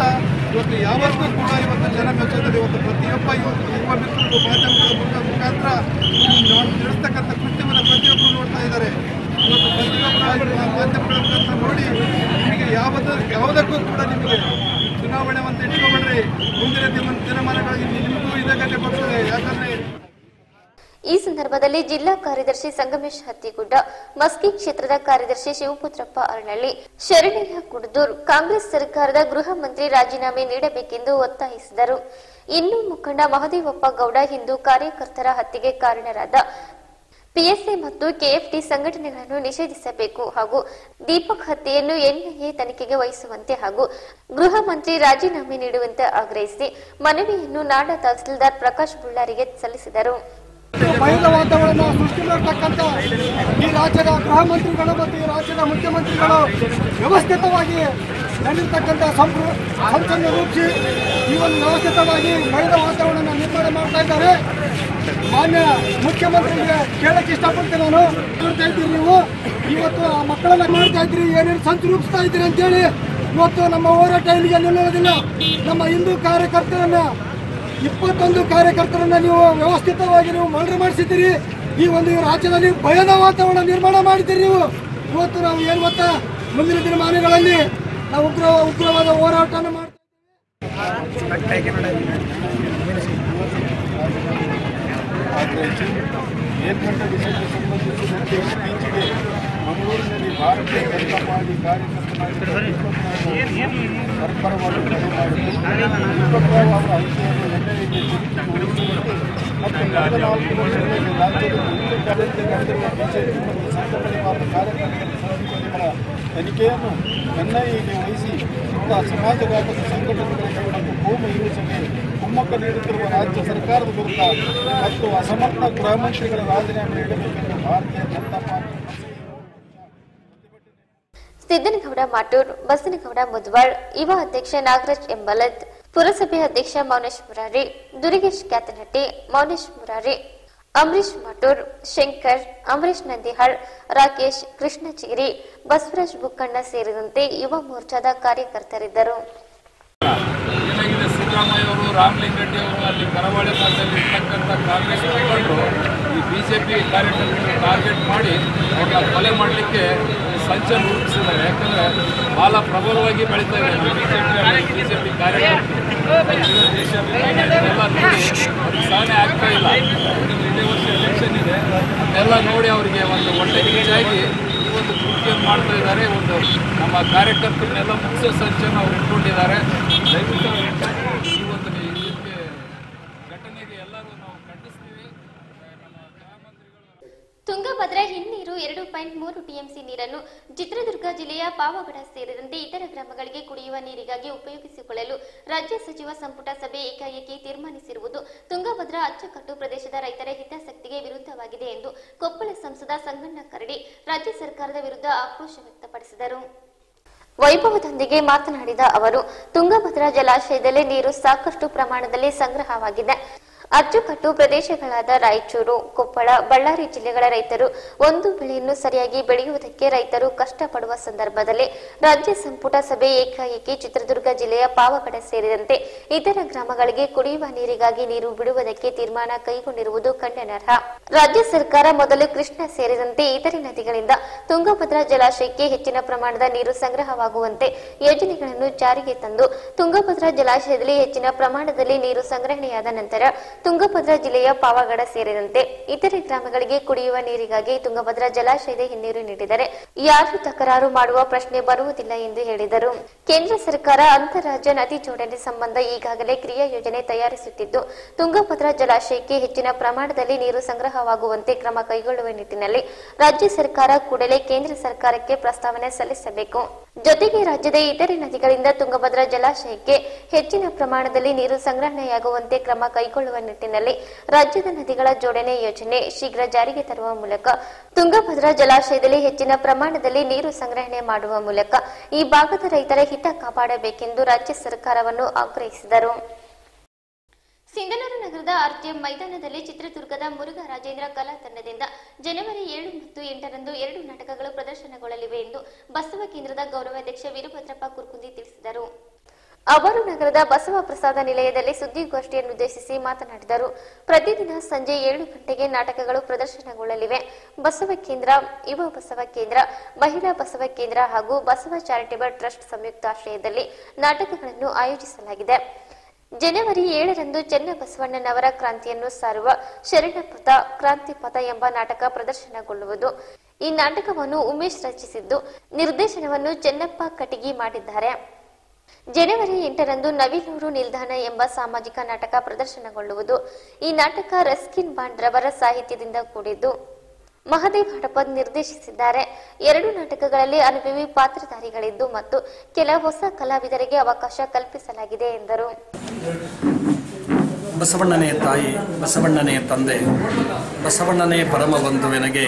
ಇವತ್ತು ಯಾವತ್ತೂ ಕೂಡ ಇವತ್ತು ಜನ ಮೆಚ್ಚುತ್ತದೆ ಇವತ್ತು ಪ್ರತಿಯೊಬ್ಬ ಇವತ್ತು ಯುವ ಮಿತ್ರರು, ಮಾಧ್ಯಮಗಳ ಮುಖ- ಮುಖಾಂತರ ನಡೆಸ್ತಕ್ಕಂಥ ಕೃತ್ಯವನ್ನು ಪ್ರತಿಯೊಬ್ಬರು ನೋಡ್ತಾ ಇದ್ದಾರೆ. ಇವತ್ತು ಪ್ರತಿಯೊಬ್ಬರು ಮಾಧ್ಯಮಗಳ ಮುಖಾಂತರ ನೋಡಿ, ನಿಮಗೆ ಯಾವುದ ಯಾವುದಕ್ಕೂ ಕೂಡ ನಿಮಗೆ ಚುನಾವಣೆ ಅಂತ ಇಟ್ಕೊಂಡ್ರಿ ಮುಂದಿನ ದಿನ- ದಿನಮಾನಗಳಲ್ಲಿ ನಿಮಗೂ ಇದೇ ಗತಿ ಬರ್ತದೆ. ಯಾಕಂದ್ರೆ ಈ ಸಂದರ್ಭದಲ್ಲಿ ಜಿಲ್ಲಾ ಕಾರ್ಯದರ್ಶಿ ಸಂಗಮೇಶ್ ಹತ್ತಿಗುಡ್ಡ, ಮಸ್ಕಿ ಕ್ಷೇತ್ರದ ಕಾರ್ಯದರ್ಶಿ ಶಿವಪುತ್ರಪ್ಪ ಅರಣಳ್ಳಿ ಶರಣಯ್ಯ ಕುಡ್ದೂರ್ ಕಾಂಗ್ರೆಸ್ ಸರ್ಕಾರದ ಗೃಹ ಮಂತ್ರಿ ರಾಜೀನಾಮೆ ನೀಡಬೇಕೆಂದು ಒತ್ತಾಯಿಸಿದರು. ಇನ್ನು ಮುಖಂಡ ಮಹದೇವಪ್ಪ ಗೌಡ ಹಿಂದೂ ಕಾರ್ಯಕರ್ತರ ಹತ್ಯೆಗೆ ಕಾರಣರಾದ ಪಿಎಸ್ಎ ಮತ್ತು ಕೆಎಫ್ಟಿ ಸಂಘಟನೆಗಳನ್ನು ನಿಷೇಧಿಸಬೇಕು ಹಾಗೂ ದೀಪಕ್ ಹತ್ಯೆಯನ್ನು ಎನ್ಐಎ ತನಿಖೆಗೆ ವಹಿಸುವಂತೆ ಹಾಗೂ ಗೃಹ ಮಂತ್ರಿ ರಾಜೀನಾಮೆ ನೀಡುವಂತೆ ಆಗ್ರಹಿಸಿ ಮನವಿಯನ್ನು ನಾಡ ತಹಸೀಲ್ದಾರ್ ಪ್ರಕಾಶ್ ಬುಳ್ಳಾರಿಗೆ ಸಲ್ಲಿಸಿದರು. ಭಯದ ವಾತಾವರಣ ಸೃಷ್ಟಿ ಮಾಡತಕ್ಕಂಥ ಈ ರಾಜ್ಯದ ಗೃಹ ಮಂತ್ರಿಗಳು ಮತ್ತು ಈ ರಾಜ್ಯದ ಮುಖ್ಯಮಂತ್ರಿಗಳು ವ್ಯವಸ್ಥಿತವಾಗಿ ನಡೆದಿರ್ತಕ್ಕಂಥ ಸಂಪ್ರ ಸಂಸನ್ನು ರೂಪಿಸಿ ಈ ಒಂದು ವ್ಯವಸ್ಥಿತವಾಗಿ ಭಯದ ವಾತಾವರಣ ನಿರ್ಮಾಣ ಮಾಡ್ತಾ ಇದ್ದಾರೆ. ಮಾನ್ಯ ಮುಖ್ಯಮಂತ್ರಿಗೆ ಕೇಳಕ್ಕೆ ಇಷ್ಟಪಡ್ತೀನಿ ನಾನು. ನೋಡ್ತಾ ಇದ್ದೀರಿ ನೀವು. ಇವತ್ತು ಆ ಮಕ್ಕಳನ್ನ ಮಾಡ್ತಾ ಇದ್ರಿ ಏನೇನು ಸಂಚು ರೂಪಿಸ್ತಾ ಇದ್ದೀರಿ ಅಂತೇಳಿ. ಇವತ್ತು ನಮ್ಮ ಹೋರಾಟ ಇಲ್ಲಿಗೆ ನಿಲ್ಲೋದಿಲ್ಲ ನಮ್ಮ ಹಿಂದೂ ಕಾರ್ಯಕರ್ತರನ್ನ ಇಪ್ಪತ್ತೊಂದು ಕಾರ್ಯಕರ್ತರನ್ನ ನೀವು ವ್ಯವಸ್ಥಿತವಾಗಿ ನೀವು ಮರ್ಡರ್ ಮಾಡಿಸಿದ್ದೀರಿ. ಈ ಒಂದು ರಾಜ್ಯದಲ್ಲಿ ಭಯದ ವಾತಾವರಣ ನಿರ್ಮಾಣ ಮಾಡಿದ್ದೀರಿ ನೀವು. ಇವತ್ತು ನಾವು ಏನು ಗೊತ್ತಾ? ಮುಂದಿನ ದಿನಮಾನಗಳಲ್ಲಿ ನಾವು ಉಗ್ರ, ಉಗ್ರವಾದ ಹೋರಾಟವನ್ನು ಮಾಡ್ತೀವಿ ಮೇಲ್ಕಂಡ ವಿಷಯಕ್ಕೆ ಸಂಬಂಧಿಸಿದಂತೆ ಇತ್ತೀಚೆಗೆ ಮಂಗಳೂರಿನಲ್ಲಿ ಭಾರತೀಯ ಜನತಾ ಪಾರ್ಟಿ ಕಾರ್ಯಕರ್ತನಾಗಿರುವ ಸರ್ಕಾರವನ್ನು ಕರೆ ಮಾಡಿದ್ದು ದೀಪಕ್ರಾವ್ ಅವರ ಹತ್ಯೆಯನ್ನು ಎನ್ಐಎಗೆ ತನಿಖೆಗೊಳಿಸುವಂತೆ ಮತ್ತು ಕಳೆದ ನಾಲ್ಕು ವರ್ಷಗಳಲ್ಲಿ ರಾಜ್ಯದಲ್ಲಿ ಇಂಡಿಯಾದ್ಯಂತ ನಡೆದಿರುವ ಬಿಜೆಪಿ ಮತ್ತು ಸಂಘ ಪರಿವಾರ ಕಾರ್ಯಕರ್ತರ ಸಂಘಟನೆಗಳ ತನಿಖೆಯನ್ನು ಎನ್ಐಎಗೆ ವಹಿಸಿ ಇಂತಹ ಸಮಾಜಘಾತಕ ಸಂಘಟನೆಗಳಿಗೆ ಮತ್ತು ಕೋಮು ಹಿಂಸೆಗೆ ಕುಮ್ಮಕ್ಕ ನೀಡುತ್ತಿರುವ ರಾಜ್ಯ ಸರ್ಕಾರದ ವಿರುದ್ಧ ಮತ್ತು ಅಸಮರ್ಥ ಗೃಹ ಮಂತ್ರಿಗಳ ರಾಜೀನಾಮೆ ನೀಡಬೇಕೆಂದು ಭಾರತೀಯ ಜನತಾ ಪಾರ್ಟಿ ಸಿದ್ದನಗೌಡ ಮಾಟೂರ್ ಬಸನಗೌಡ ಮುದ್ವಾಳ್, ಯುವ ಅಧ್ಯಕ್ಷ ನಾಗರಾಜ್ ಎಂಬಲತ್ ಪುರಸಭೆ ಅಧ್ಯಕ್ಷ ಮೌನೇಶ್ ಮುರಾರಿ, ದುರ್ಗೇಶ್ ಕ್ಯಾತನಟ್ಟಿ ಮೌನೇಶ್ ಮುರಾರಿ ಅಂಬರೀಶ್ ಮಾಟೂರ್, ಶಂಕರ್ ಅಂಬರೀಶ್ ನಂದಿಹಾಳ್, ರಾಕೇಶ್ ಕೃಷ್ಣ ಬಸವರಾಜ್ ಬುಕ್ಕಣ್ಣ ಸೇರಿದಂತೆ ಯುವ ಮೋರ್ಚಾದ ಕಾರ್ಯಕರ್ತರಿದ್ದರು. ಬಿಜೆಪಿ ಅವರು ಅಲ್ಲಿ ಈ ಕಾರ್ಯಕರ್ತರನ್ನು ಟಾರ್ಗೆಟ್ ಮಾಡಿ ಅವ್ರನ್ನ ಕೊಲೆ ಮಾಡಲಿಕ್ಕೆ ಸಂಚನ್ನು ರೂಪಿಸಿದ್ದಾರೆ ಯಾಕಂದರೆ ಭಾಳ ಪ್ರಬಲವಾಗಿ ಬೆಳೀತಾ ಇದೆ. B J P B J P ಕಾರ್ಯಕರ್ತರು ಸಹನೆ ಆಗ್ತಾ ಇಲ್ಲ ಇದೇ ವರ್ಷ ಎಲೆಕ್ಷನ್ ಇದೆ ಎಲ್ಲ ನೋಡಿ ಅವರಿಗೆ ಒಂದು ಒಳ್ಳೆ ರೀತಿಯಾಗಿ ಈ ಒಂದು ಕೃತಿಯನ್ನು ಮಾಡ್ತಾ ಇದ್ದಾರೆ. ಒಂದು ನಮ್ಮ ಕಾರ್ಯಕರ್ತರನ್ನೆಲ್ಲ ಮುಗಿಸೋ ಸಂಚನ್ನು ಅವ್ರು ಇಟ್ಕೊಂಡಿದ್ದಾರೆ. ದಯವಿಟ್ಟು ಅವ್ರು ಹೆಚ್ಚಾಗಿ ಈ ಒಂದು ಇದಕ್ಕೆ ಘಟನೆಗೆ ಎಲ್ಲರೂ ನಾವು ಖಂಡಿಸ್ತೀವಿ ನಮ್ಮ ಗೃಹ ಮಂತ್ರಿಗಳು ತುಂಗಭದ್ರಾ ಹಿನ್ನೀರು ಎರಡು ಟಿಎಂಸಿ ನೀರನ್ನು ಚಿತ್ರದುರ್ಗ ಜಿಲ್ಲೆಯ ಪಾವಗಡ ಸೇರಿದಂತೆ ಇತರ ಗ್ರಾಮಗಳಿಗೆ ಕುಡಿಯುವ ನೀರಿಗಾಗಿ ಉಪಯೋಗಿಸಿಕೊಳ್ಳಲು ರಾಜ್ಯ ಸಚಿವ ಸಂಪುಟ ಸಭೆ ಏಕಾಏಕಿ ತೀರ್ಮಾನಿಸಿರುವುದು ತುಂಗಭದ್ರಾ ಅಚ್ಚುಕಟ್ಟು ಪ್ರದೇಶದ ರೈತರ ಹಿತಾಸಕ್ತಿಗೆ ವಿರುದ್ಧವಾಗಿದೆ ಎಂದು ಕೊಪ್ಪಳ ಸಂಸದ ಸಂಗಣ್ಣ ಕರಡಿ ರಾಜ್ಯ ಸರ್ಕಾರದ ವಿರುದ್ಧ ಆಕ್ರೋಶ ವ್ಯಕ್ತಪಡಿಸಿದರು. ವೈಭವದೊಂದಿಗೆ ಮಾತನಾಡಿದ ಅವರು, ತುಂಗಭದ್ರಾ ಜಲಾಶಯದಲ್ಲಿ ನೀರು ಸಾಕಷ್ಟು ಪ್ರಮಾಣದಲ್ಲಿ ಸಂಗ್ರಹವಾಗಿದೆ. ಅಚ್ಚುಕಟ್ಟು ಪ್ರದೇಶಗಳಾದ ರಾಯಚೂರು, ಕೊಪ್ಪಳ, ಬಳ್ಳಾರಿ ಜಿಲ್ಲೆಗಳ ರೈತರು ಒಂದು ಬೆಳೆಯನ್ನು ಸರಿಯಾಗಿ ಬೆಳೆಯುವುದಕ್ಕೆ ರೈತರು ಕಷ್ಟಪಡುವ ಸಂದರ್ಭದಲ್ಲಿ ರಾಜ್ಯ ಸಂಪುಟ ಸಭೆ ಏಕಾಏಕಿ ಚಿತ್ರದುರ್ಗ ಜಿಲ್ಲೆಯ ಪಾವಗಡ ಸೇರಿದಂತೆ ಇತರ ಗ್ರಾಮಗಳಿಗೆ ಕುಡಿಯುವ ನೀರಿಗಾಗಿ ನೀರು ಬಿಡುವುದಕ್ಕೆ ತೀರ್ಮಾನ ಕೈಗೊಂಡಿರುವುದು ಖಂಡನಾರ್ಹ ರಾಜ್ಯ ಸರ್ಕಾರ ಮೊದಲು ಕೃಷ್ಣ ಸೇರಿದಂತೆ ಇತರೆ ನದಿಗಳಿಂದ ತುಂಗಭದ್ರಾ ಜಲಾಶಯಕ್ಕೆ ಹೆಚ್ಚಿನ ಪ್ರಮಾಣದ ನೀರು ಸಂಗ್ರಹವಾಗುವಂತೆ ಯೋಜನೆಗಳನ್ನು ಜಾರಿಗೆ ತಂದು ತುಂಗಭದ್ರಾ ಜಲಾಶಯದಲ್ಲಿ ಹೆಚ್ಚಿನ ಪ್ರಮಾಣದಲ್ಲಿ ನೀರು ಸಂಗ್ರಹಣೆಯಾದ ನಂತರ ತುಂಗಭದ್ರಾ ಜಿಲ್ಲೆಯ ಪಾವಗಡ ಸೇರಿದಂತೆ ಇತರೆ ಗ್ರಾಮಗಳಿಗೆ ಕುಡಿಯುವ ನೀರಿಗಾಗಿ ತುಂಗಭದ್ರಾ ಜಲಾಶಯದ ಹಿನ್ನೀರು ನೀಡಿದರೆ ಯಾರು ತಕರಾರು ಮಾಡುವ ಪ್ರಶ್ನೆ ಬರುವುದಿಲ್ಲ ಎಂದು ಹೇಳಿದರು. ಕೇಂದ್ರ ಸರ್ಕಾರ ಅಂತಾರಾಜ್ಯ ನದಿ ಜೋಡಣೆ ಸಂಬಂಧ ಈಗಾಗಲೇ ಕ್ರಿಯಾ ಯೋಜನೆ ತಯಾರಿಸುತ್ತಿದ್ದು, ತುಂಗಭದ್ರಾ ಜಲಾಶಯಕ್ಕೆ ಹೆಚ್ಚಿನ ಪ್ರಮಾಣದಲ್ಲಿ ನೀರು ಸಂಗ್ರಹವಾಗುವಂತೆ ಕ್ರಮ ಕೈಗೊಳ್ಳುವ ನಿಟ್ಟಿನಲ್ಲಿ ರಾಜ್ಯ ಸರ್ಕಾರ ಕೂಡಲೇ ಕೇಂದ್ರ ಸರ್ಕಾರಕ್ಕೆ ಪ್ರಸ್ತಾವನೆ ಸಲ್ಲಿಸಬೇಕು. ಜೊತೆಗೆ ರಾಜ್ಯದ ಇತರೆ ನದಿಗಳಿಂದ ತುಂಗಭದ್ರಾ ಜಲಾಶಯಕ್ಕೆ ಹೆಚ್ಚಿನ ಪ್ರಮಾಣದಲ್ಲಿ ನೀರು ಸಂಗ್ರಹಣೆಯಾಗುವಂತೆ ಕ್ರಮ ಕೈಗೊಳ್ಳುವ ನಿಟ್ಟಿನಲ್ಲಿ ರಾಜ್ಯದ ನದಿಗಳ ಜೋಡಣೆ ಯೋಜನೆ ಶೀಘ್ರ ಜಾರಿಗೆ ತರುವ ಮೂಲಕ ತುಂಗಭದ್ರಾ ಜಲಾಶಯದಲ್ಲಿ ಹೆಚ್ಚಿನ ಪ್ರಮಾಣದಲ್ಲಿ ನೀರು ಸಂಗ್ರಹಣೆ ಮಾಡುವ ಮೂಲಕ ಈ ಭಾಗದ ರೈತರ ಹಿತ ಕಾಪಾಡಬೇಕೆಂದು ರಾಜ್ಯ ಸರ್ಕಾರವನ್ನು ಆಗ್ರಹಿಸಿದರು. ಸಿಂಧನೂರು ನಗರದ ಆರ್ಜಿಎಂ ಮೈದಾನದಲ್ಲಿ ಚಿತ್ರದುರ್ಗದ ಮುರುಘಾ ರಾಜೇಂದ್ರ ಕಲಾ ತಂಡದಿಂದ ಜನವರಿ ಏಳು ಮತ್ತು ಎಂಟರಂದು ಎರಡು ನಾಟಕಗಳು ಪ್ರದರ್ಶನಗೊಳ್ಳಲಿವೆ ಎಂದು ಬಸವ ಕೇಂದ್ರದ ಗೌರವಾಧ್ಯಕ್ಷ ವೀರಭದ್ರಪ್ಪ ಕುರ್ಕುಂದಿ ತಿಳಿಸಿದರು. ಅವರು ನಗರದ ಬಸವ ಪ್ರಸಾದ ನಿಲಯದಲ್ಲಿ ಸುದ್ದಿಗೋಷ್ಠಿಯನ್ನು ಉದ್ದೇಶಿಸಿ ಮಾತನಾಡಿದರು. ಪ್ರತಿದಿನ ಸಂಜೆ ಏಳು ಗಂಟೆಗೆ ನಾಟಕಗಳು ಪ್ರದರ್ಶನಗೊಳ್ಳಲಿವೆ. ಬಸವ ಕೇಂದ್ರ, ಯುವ ಬಸವ ಕೇಂದ್ರ, ಮಹಿಳಾ ಬಸವ ಕೇಂದ್ರ ಹಾಗೂ ಬಸವ ಚಾರಿಟೇಬಲ್ ಟ್ರಸ್ಟ್ ಸಂಯುಕ್ತ ಆಶ್ರಯದಲ್ಲಿ ನಾಟಕಗಳನ್ನು ಆಯೋಜಿಸಲಾಗಿದೆ. ಜನವರಿ ಏಳರಂದು ಚೆನ್ನಬಸವಣ್ಣನವರ ಕ್ರಾಂತಿಯನ್ನು ಸಾರುವ ಶರಣಪಥ ಕ್ರಾಂತಿಪಥ ಎಂಬ ನಾಟಕ ಪ್ರದರ್ಶನಗೊಳ್ಳುವುದು. ಈ ನಾಟಕವನ್ನು ಉಮೇಶ್ ರಚಿಸಿದ್ದು, ನಿರ್ದೇಶನವನ್ನು ಚೆನ್ನಪ್ಪ ಕಟಗಿ ಮಾಡಿದ್ದಾರೆ. ಜನವರಿ ಎಂಟರಂದು ನವಿಲೂರು ನಿಲ್ದಾಣ ಎಂಬ ಸಾಮಾಜಿಕ ನಾಟಕ ಪ್ರದರ್ಶನಗೊಳ್ಳುವುದು. ಈ ನಾಟಕ ರಸ್ಕಿನ್ ಬಾಂಡ್ ರವರ ಸಾಹಿತ್ಯದಿಂದ ಕೂಡಿದ್ದು. ಮಹದೇವ್ ಹಡಪದ್ ನಿರ್ದೇಶಿಸಿದ್ದಾರೆ. ಎರಡು ನಾಟಕಗಳಲ್ಲಿ ಅನುಭವಿ ಪಾತ್ರಧಾರಿಗಳಿದ್ದು ಮತ್ತು ಕೆಲ ಹೊಸ ಕಲಾವಿದರಿಗೆ ಅವಕಾಶ ಕಲ್ಪಿಸಲಾಗಿದೆ ಎಂದರು. ಬಸವಣ್ಣನೆಯ ತಾಯಿ, ಬಸವಣ್ಣನೆಯ ತಂದೆ, ಬಸವಣ್ಣನೆಯ ಪರಮ ಬಂಧುವಿನಗೆ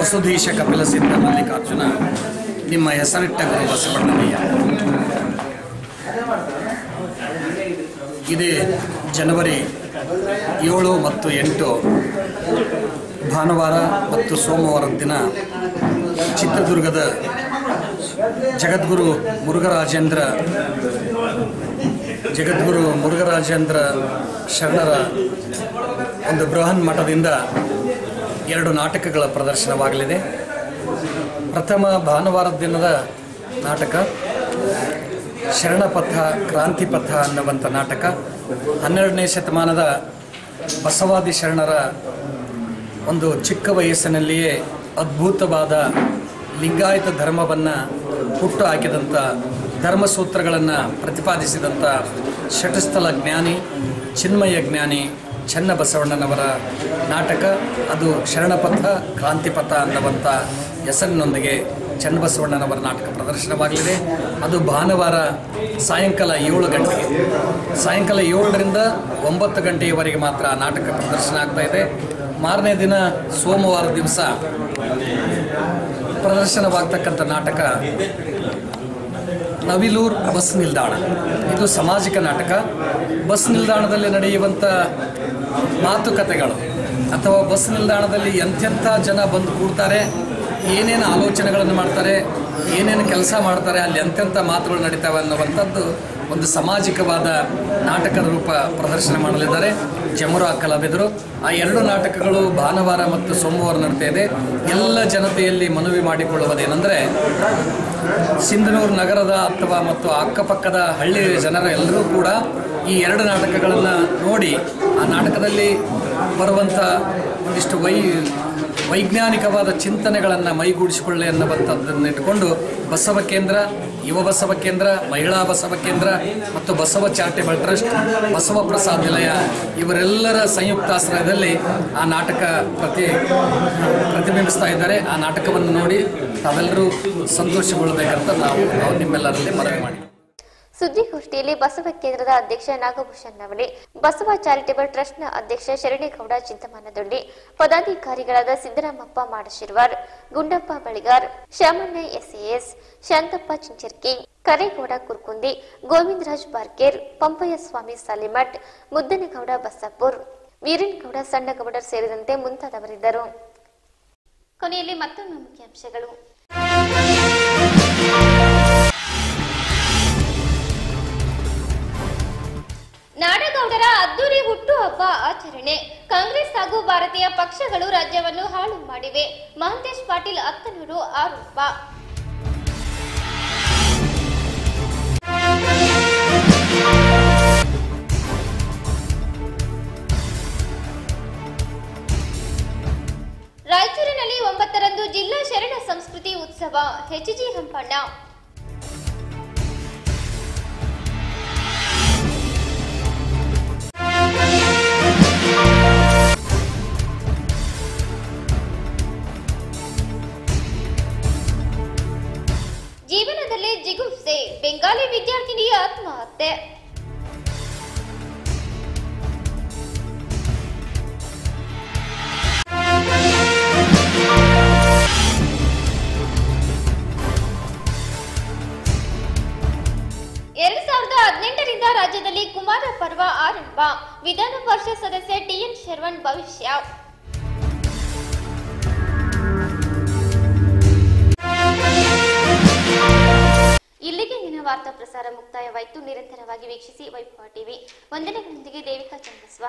ವಸುಧೀಶ ಕಪಿಲ ಸಿದ್ಧ ಮಲ್ಲಿಕಾರ್ಜುನ. ನಿಮ್ಮ ಹೆಸರಿಟ್ಟ ಗುರು ಬಸವಣ್ಣನಯ್ಯ. ಇದೇ ಜನವರಿ ಏಳು ಮತ್ತು ಎಂಟು, ಭಾನುವಾರ ಮತ್ತು ಸೋಮವಾರದ ದಿನ ಚಿತ್ರದುರ್ಗದ ಜಗದ್ಗುರು ಮುರುಘರಾಜೇಂದ್ರ ಜಗದ್ಗುರು ಮುರುಘರಾಜೇಂದ್ರ ಶರಣರ ಒಂದು ಬೃಹನ್ ಮಠದಿಂದ ಎರಡು ನಾಟಕಗಳ ಪ್ರದರ್ಶನವಾಗಲಿದೆ. ಪ್ರಥಮ ಭಾನುವಾರದ ದಿನದ ನಾಟಕ ಶರಣಪಥ, ಕ್ರಾಂತಿಪಥ ಅನ್ನುವಂಥ ನಾಟಕ. ಹನ್ನೆರಡನೇ ಶತಮಾನದ ಬಸವಾದಿ ಶರಣರ ಒಂದು ಚಿಕ್ಕ ವಯಸ್ಸಿನಲ್ಲಿಯೇ ಅದ್ಭುತವಾದ ಲಿಂಗಾಯತ ಧರ್ಮವನ್ನು ಹುಟ್ಟು ಹಾಕಿದಂಥ ಧರ್ಮಸೂತ್ರಗಳನ್ನು ಪ್ರತಿಪಾದಿಸಿದಂಥ ಷಟಸ್ಥಲ ಜ್ಞಾನಿ, ಚಿನ್ಮಯ ಜ್ಞಾನಿ ಚನ್ನಬಸವಣ್ಣನವರ ನಾಟಕ. ಅದು ಶರಣಪಥ, ಕ್ರಾಂತಿಪಥ ಅನ್ನುವಂಥ ಹೆಸರಿನೊಂದಿಗೆ ಚನ್ನಬಸವಣ್ಣನವರ ನಾಟಕ ಪ್ರದರ್ಶನವಾಗಲಿದೆ. ಅದು ಭಾನುವಾರ ಸಾಯಂಕಾಲ ಏಳು ಗಂಟೆಗೆ. ಸಾಯಂಕಾಲ ಏಳರಿಂದ ಒಂಬತ್ತು ಗಂಟೆಯವರೆಗೆ ಮಾತ್ರ ನಾಟಕ ಪ್ರದರ್ಶನ ಆಗ್ತಾ ಇದೆ. ಮಾರನೇ ದಿನ ಸೋಮವಾರ ದಿವಸ ಪ್ರದರ್ಶನವಾಗ್ತಕ್ಕಂಥ ನಾಟಕ ನವಿಲೂರ್ ಬಸ್ ನಿಲ್ದಾಣ. ಇದು ಸಾಮಾಜಿಕ ನಾಟಕ. ಬಸ್ ನಿಲ್ದಾಣದಲ್ಲಿ ನಡೆಯುವಂಥ ಮಾತುಕತೆಗಳು ಅಥವಾ ಬಸ್ ನಿಲ್ದಾಣದಲ್ಲಿ ಎಂಥೆಂಥ ಜನ ಬಂದು ಕೂಡ್ತಾರೆ ಏನೇನು ಆಲೋಚನೆಗಳನ್ನು ಮಾಡ್ತಾರೆ, ಏನೇನು ಕೆಲಸ ಮಾಡ್ತಾರೆ, ಅಲ್ಲಿ ಎಂತೆಂಥ ಮಾತುಗಳು ನಡೀತಾವೆ ಅನ್ನುವಂಥದ್ದು ಒಂದು ಸಾಮಾಜಿಕವಾದ ನಾಟಕದ ರೂಪ ಪ್ರದರ್ಶನ ಮಾಡಲಿದ್ದಾರೆ. ಜಮುರಾ ಕಲಾವಿದರು. ಆ ಎರಡು ನಾಟಕಗಳು ಭಾನುವಾರ ಮತ್ತು ಸೋಮವಾರ ನಡೀತಾ ಇದೆ. ಎಲ್ಲ ಜನತೆಯಲ್ಲಿ ಮನವಿ ಮಾಡಿಕೊಳ್ಳುವುದೇನೆಂದರೆ, ಸಿಂಧನೂರು ನಗರದ ಅಥವಾ ಮತ್ತು ಅಕ್ಕಪಕ್ಕದ ಹಳ್ಳಿಯ ಜನರ ಎಲ್ಲರೂ ಕೂಡ ಈ ಎರಡು ನಾಟಕಗಳನ್ನು ನೋಡಿ, ಆ ನಾಟಕದಲ್ಲಿ ಬರುವಂಥ ಒಂದಿಷ್ಟು ವೈ ವೈಜ್ಞಾನಿಕವಾದ ಚಿಂತನೆಗಳನ್ನು ಮೈಗೂಡಿಸಿಕೊಳ್ಳಿ ಅನ್ನುವಂಥದ್ದನ್ನು ಇಟ್ಟುಕೊಂಡು ಬಸವ ಕೇಂದ್ರ, ಯುವ ಬಸವ ಕೇಂದ್ರ, ಮಹಿಳಾ ಬಸವ ಕೇಂದ್ರ ಮತ್ತು ಬಸವ ಚಾರಿಟೇಬಲ್ ಟ್ರಸ್ಟ್, ಬಸವ ಪ್ರಸಾದ್ ನಿಲಯ ಇವರೆಲ್ಲರ ಸಂಯುಕ್ತಾಶ್ರಯದಲ್ಲಿ ಆ ನಾಟಕ ಪ್ರತಿ ಪ್ರತಿಬಿಂಬಿಸ್ತಾ ಇದ್ದಾರೆ. ಆ ನಾಟಕವನ್ನು ನೋಡಿ ತಾವೆಲ್ಲರೂ ಸಂತೋಷಗೊಳ್ಳಬೇಕಂತ ನಾವು ನಿಮ್ಮೆಲ್ಲರಲ್ಲಿ ಮನವಿ ಮಾಡಿ ಸುದ್ದಿಗೋಷ್ಠಿಯಲ್ಲಿ ಬಸವ ಕೇಂದ್ರದ ಅಧ್ಯಕ್ಷ ನಾಗಭೂಷಣ್ ನವಲೆ, ಬಸವ ಚಾರಿಟೇಬಲ್ ಟ್ರಸ್ಟ್ನ ಅಧ್ಯಕ್ಷ ಶರಣೇಗೌಡ ಚಿಂತಮಾನದೊಳ್ಳಿ ಪದಾಧಿಕಾರಿಗಳಾದ ಸಿದ್ದರಾಮಪ್ಪ ಮಾಡಶಿರ್ವಾರ್, ಗುಂಡಪ್ಪ ಬಳಿಗಾರ್ ಶಾಮಣ್ಣ ಎಸ್ಎಎಸ್, ಶಾಂತಪ್ಪ ಚಿಂಚರ್ಕಿ, ಕರೇಗೌಡ ಕುರ್ಕುಂದಿ, ಗೋವಿಂದರಾಜ್ ಬಾರ್ಕೇರ್, ಪಂಪಯ್ಯ ಸ್ವಾಮಿ ಸಾಲಿಮಠ್, ಮುದ್ದನಗೌಡ ಬಸ್ಸಾಪುರ್, ವೀರನಗೌಡ ಸಣ್ಣಗೌಡರ್ ಸೇರಿದಂತೆ ಮುಂತಾದವರಿದ್ದರು. ಕೊನೆಯಲ್ಲಿ ಮತ್ತೊಮ್ಮೆ ಮುಖ್ಯಾಂಶಗಳು. ಅದ್ದೂರಿ ಹುಟ್ಟುಹಬ್ಬ ಆಚರಣೆ. ಕಾಂಗ್ರೆಸ್ ಹಾಗೂ ಭಾರತೀಯ ಪಕ್ಷಗಳು ರಾಜ್ಯವನ್ನು ಹಾಳು ಮಾಡಿವೆ. ಮಹಂತೇಶ್ ಪಾಟೀಲ್ ಅತ್ತನೂರು ಆರೋಪ. ರಾಯಚೂರಿನಲ್ಲಿ ಒಂಬತ್ತರಂದು ಜಿಲ್ಲಾ ಶರಣ ಸಂಸ್ಕೃತಿ ಉತ್ಸವ. ಹೆಚ್ಜಿ ಹಂಪಣ್ಣ. ಜಿಗುಪ್ಸೆ, ಬೆಂಗಾಲಿ ವಿದ್ಯಾರ್ಥಿನಿ ಆತ್ಮಹತ್ಯೆ. ಎರಡ್ ಸಾವಿರದ ಹದಿನೆಂಟರಿಂದ ರಾಜ್ಯದಲ್ಲಿ ಕುಮಾರ ಪರ್ವ ಆರಂಭ. ವಿಧಾನ ಪರಿಷತ್ ಸದಸ್ಯ ಟಿಎನ್ ಶರ್ವಣ್ ಭವಿಷ್ಯ. ಇಲ್ಲಿಗೆ ನಿನ್ನ ವಾರ್ತಾ ಪ್ರಸಾರ ಮುಕ್ತಾಯವಾಯಿತು. ನಿರಂತರವಾಗಿ ವೀಕ್ಷಿಸಿ ವೈಭವ ಟಿವಿ. ವಂದನೆಗಳೊಂದಿಗೆ ದೇವಿಕಾ ಚಂದಸ್ವ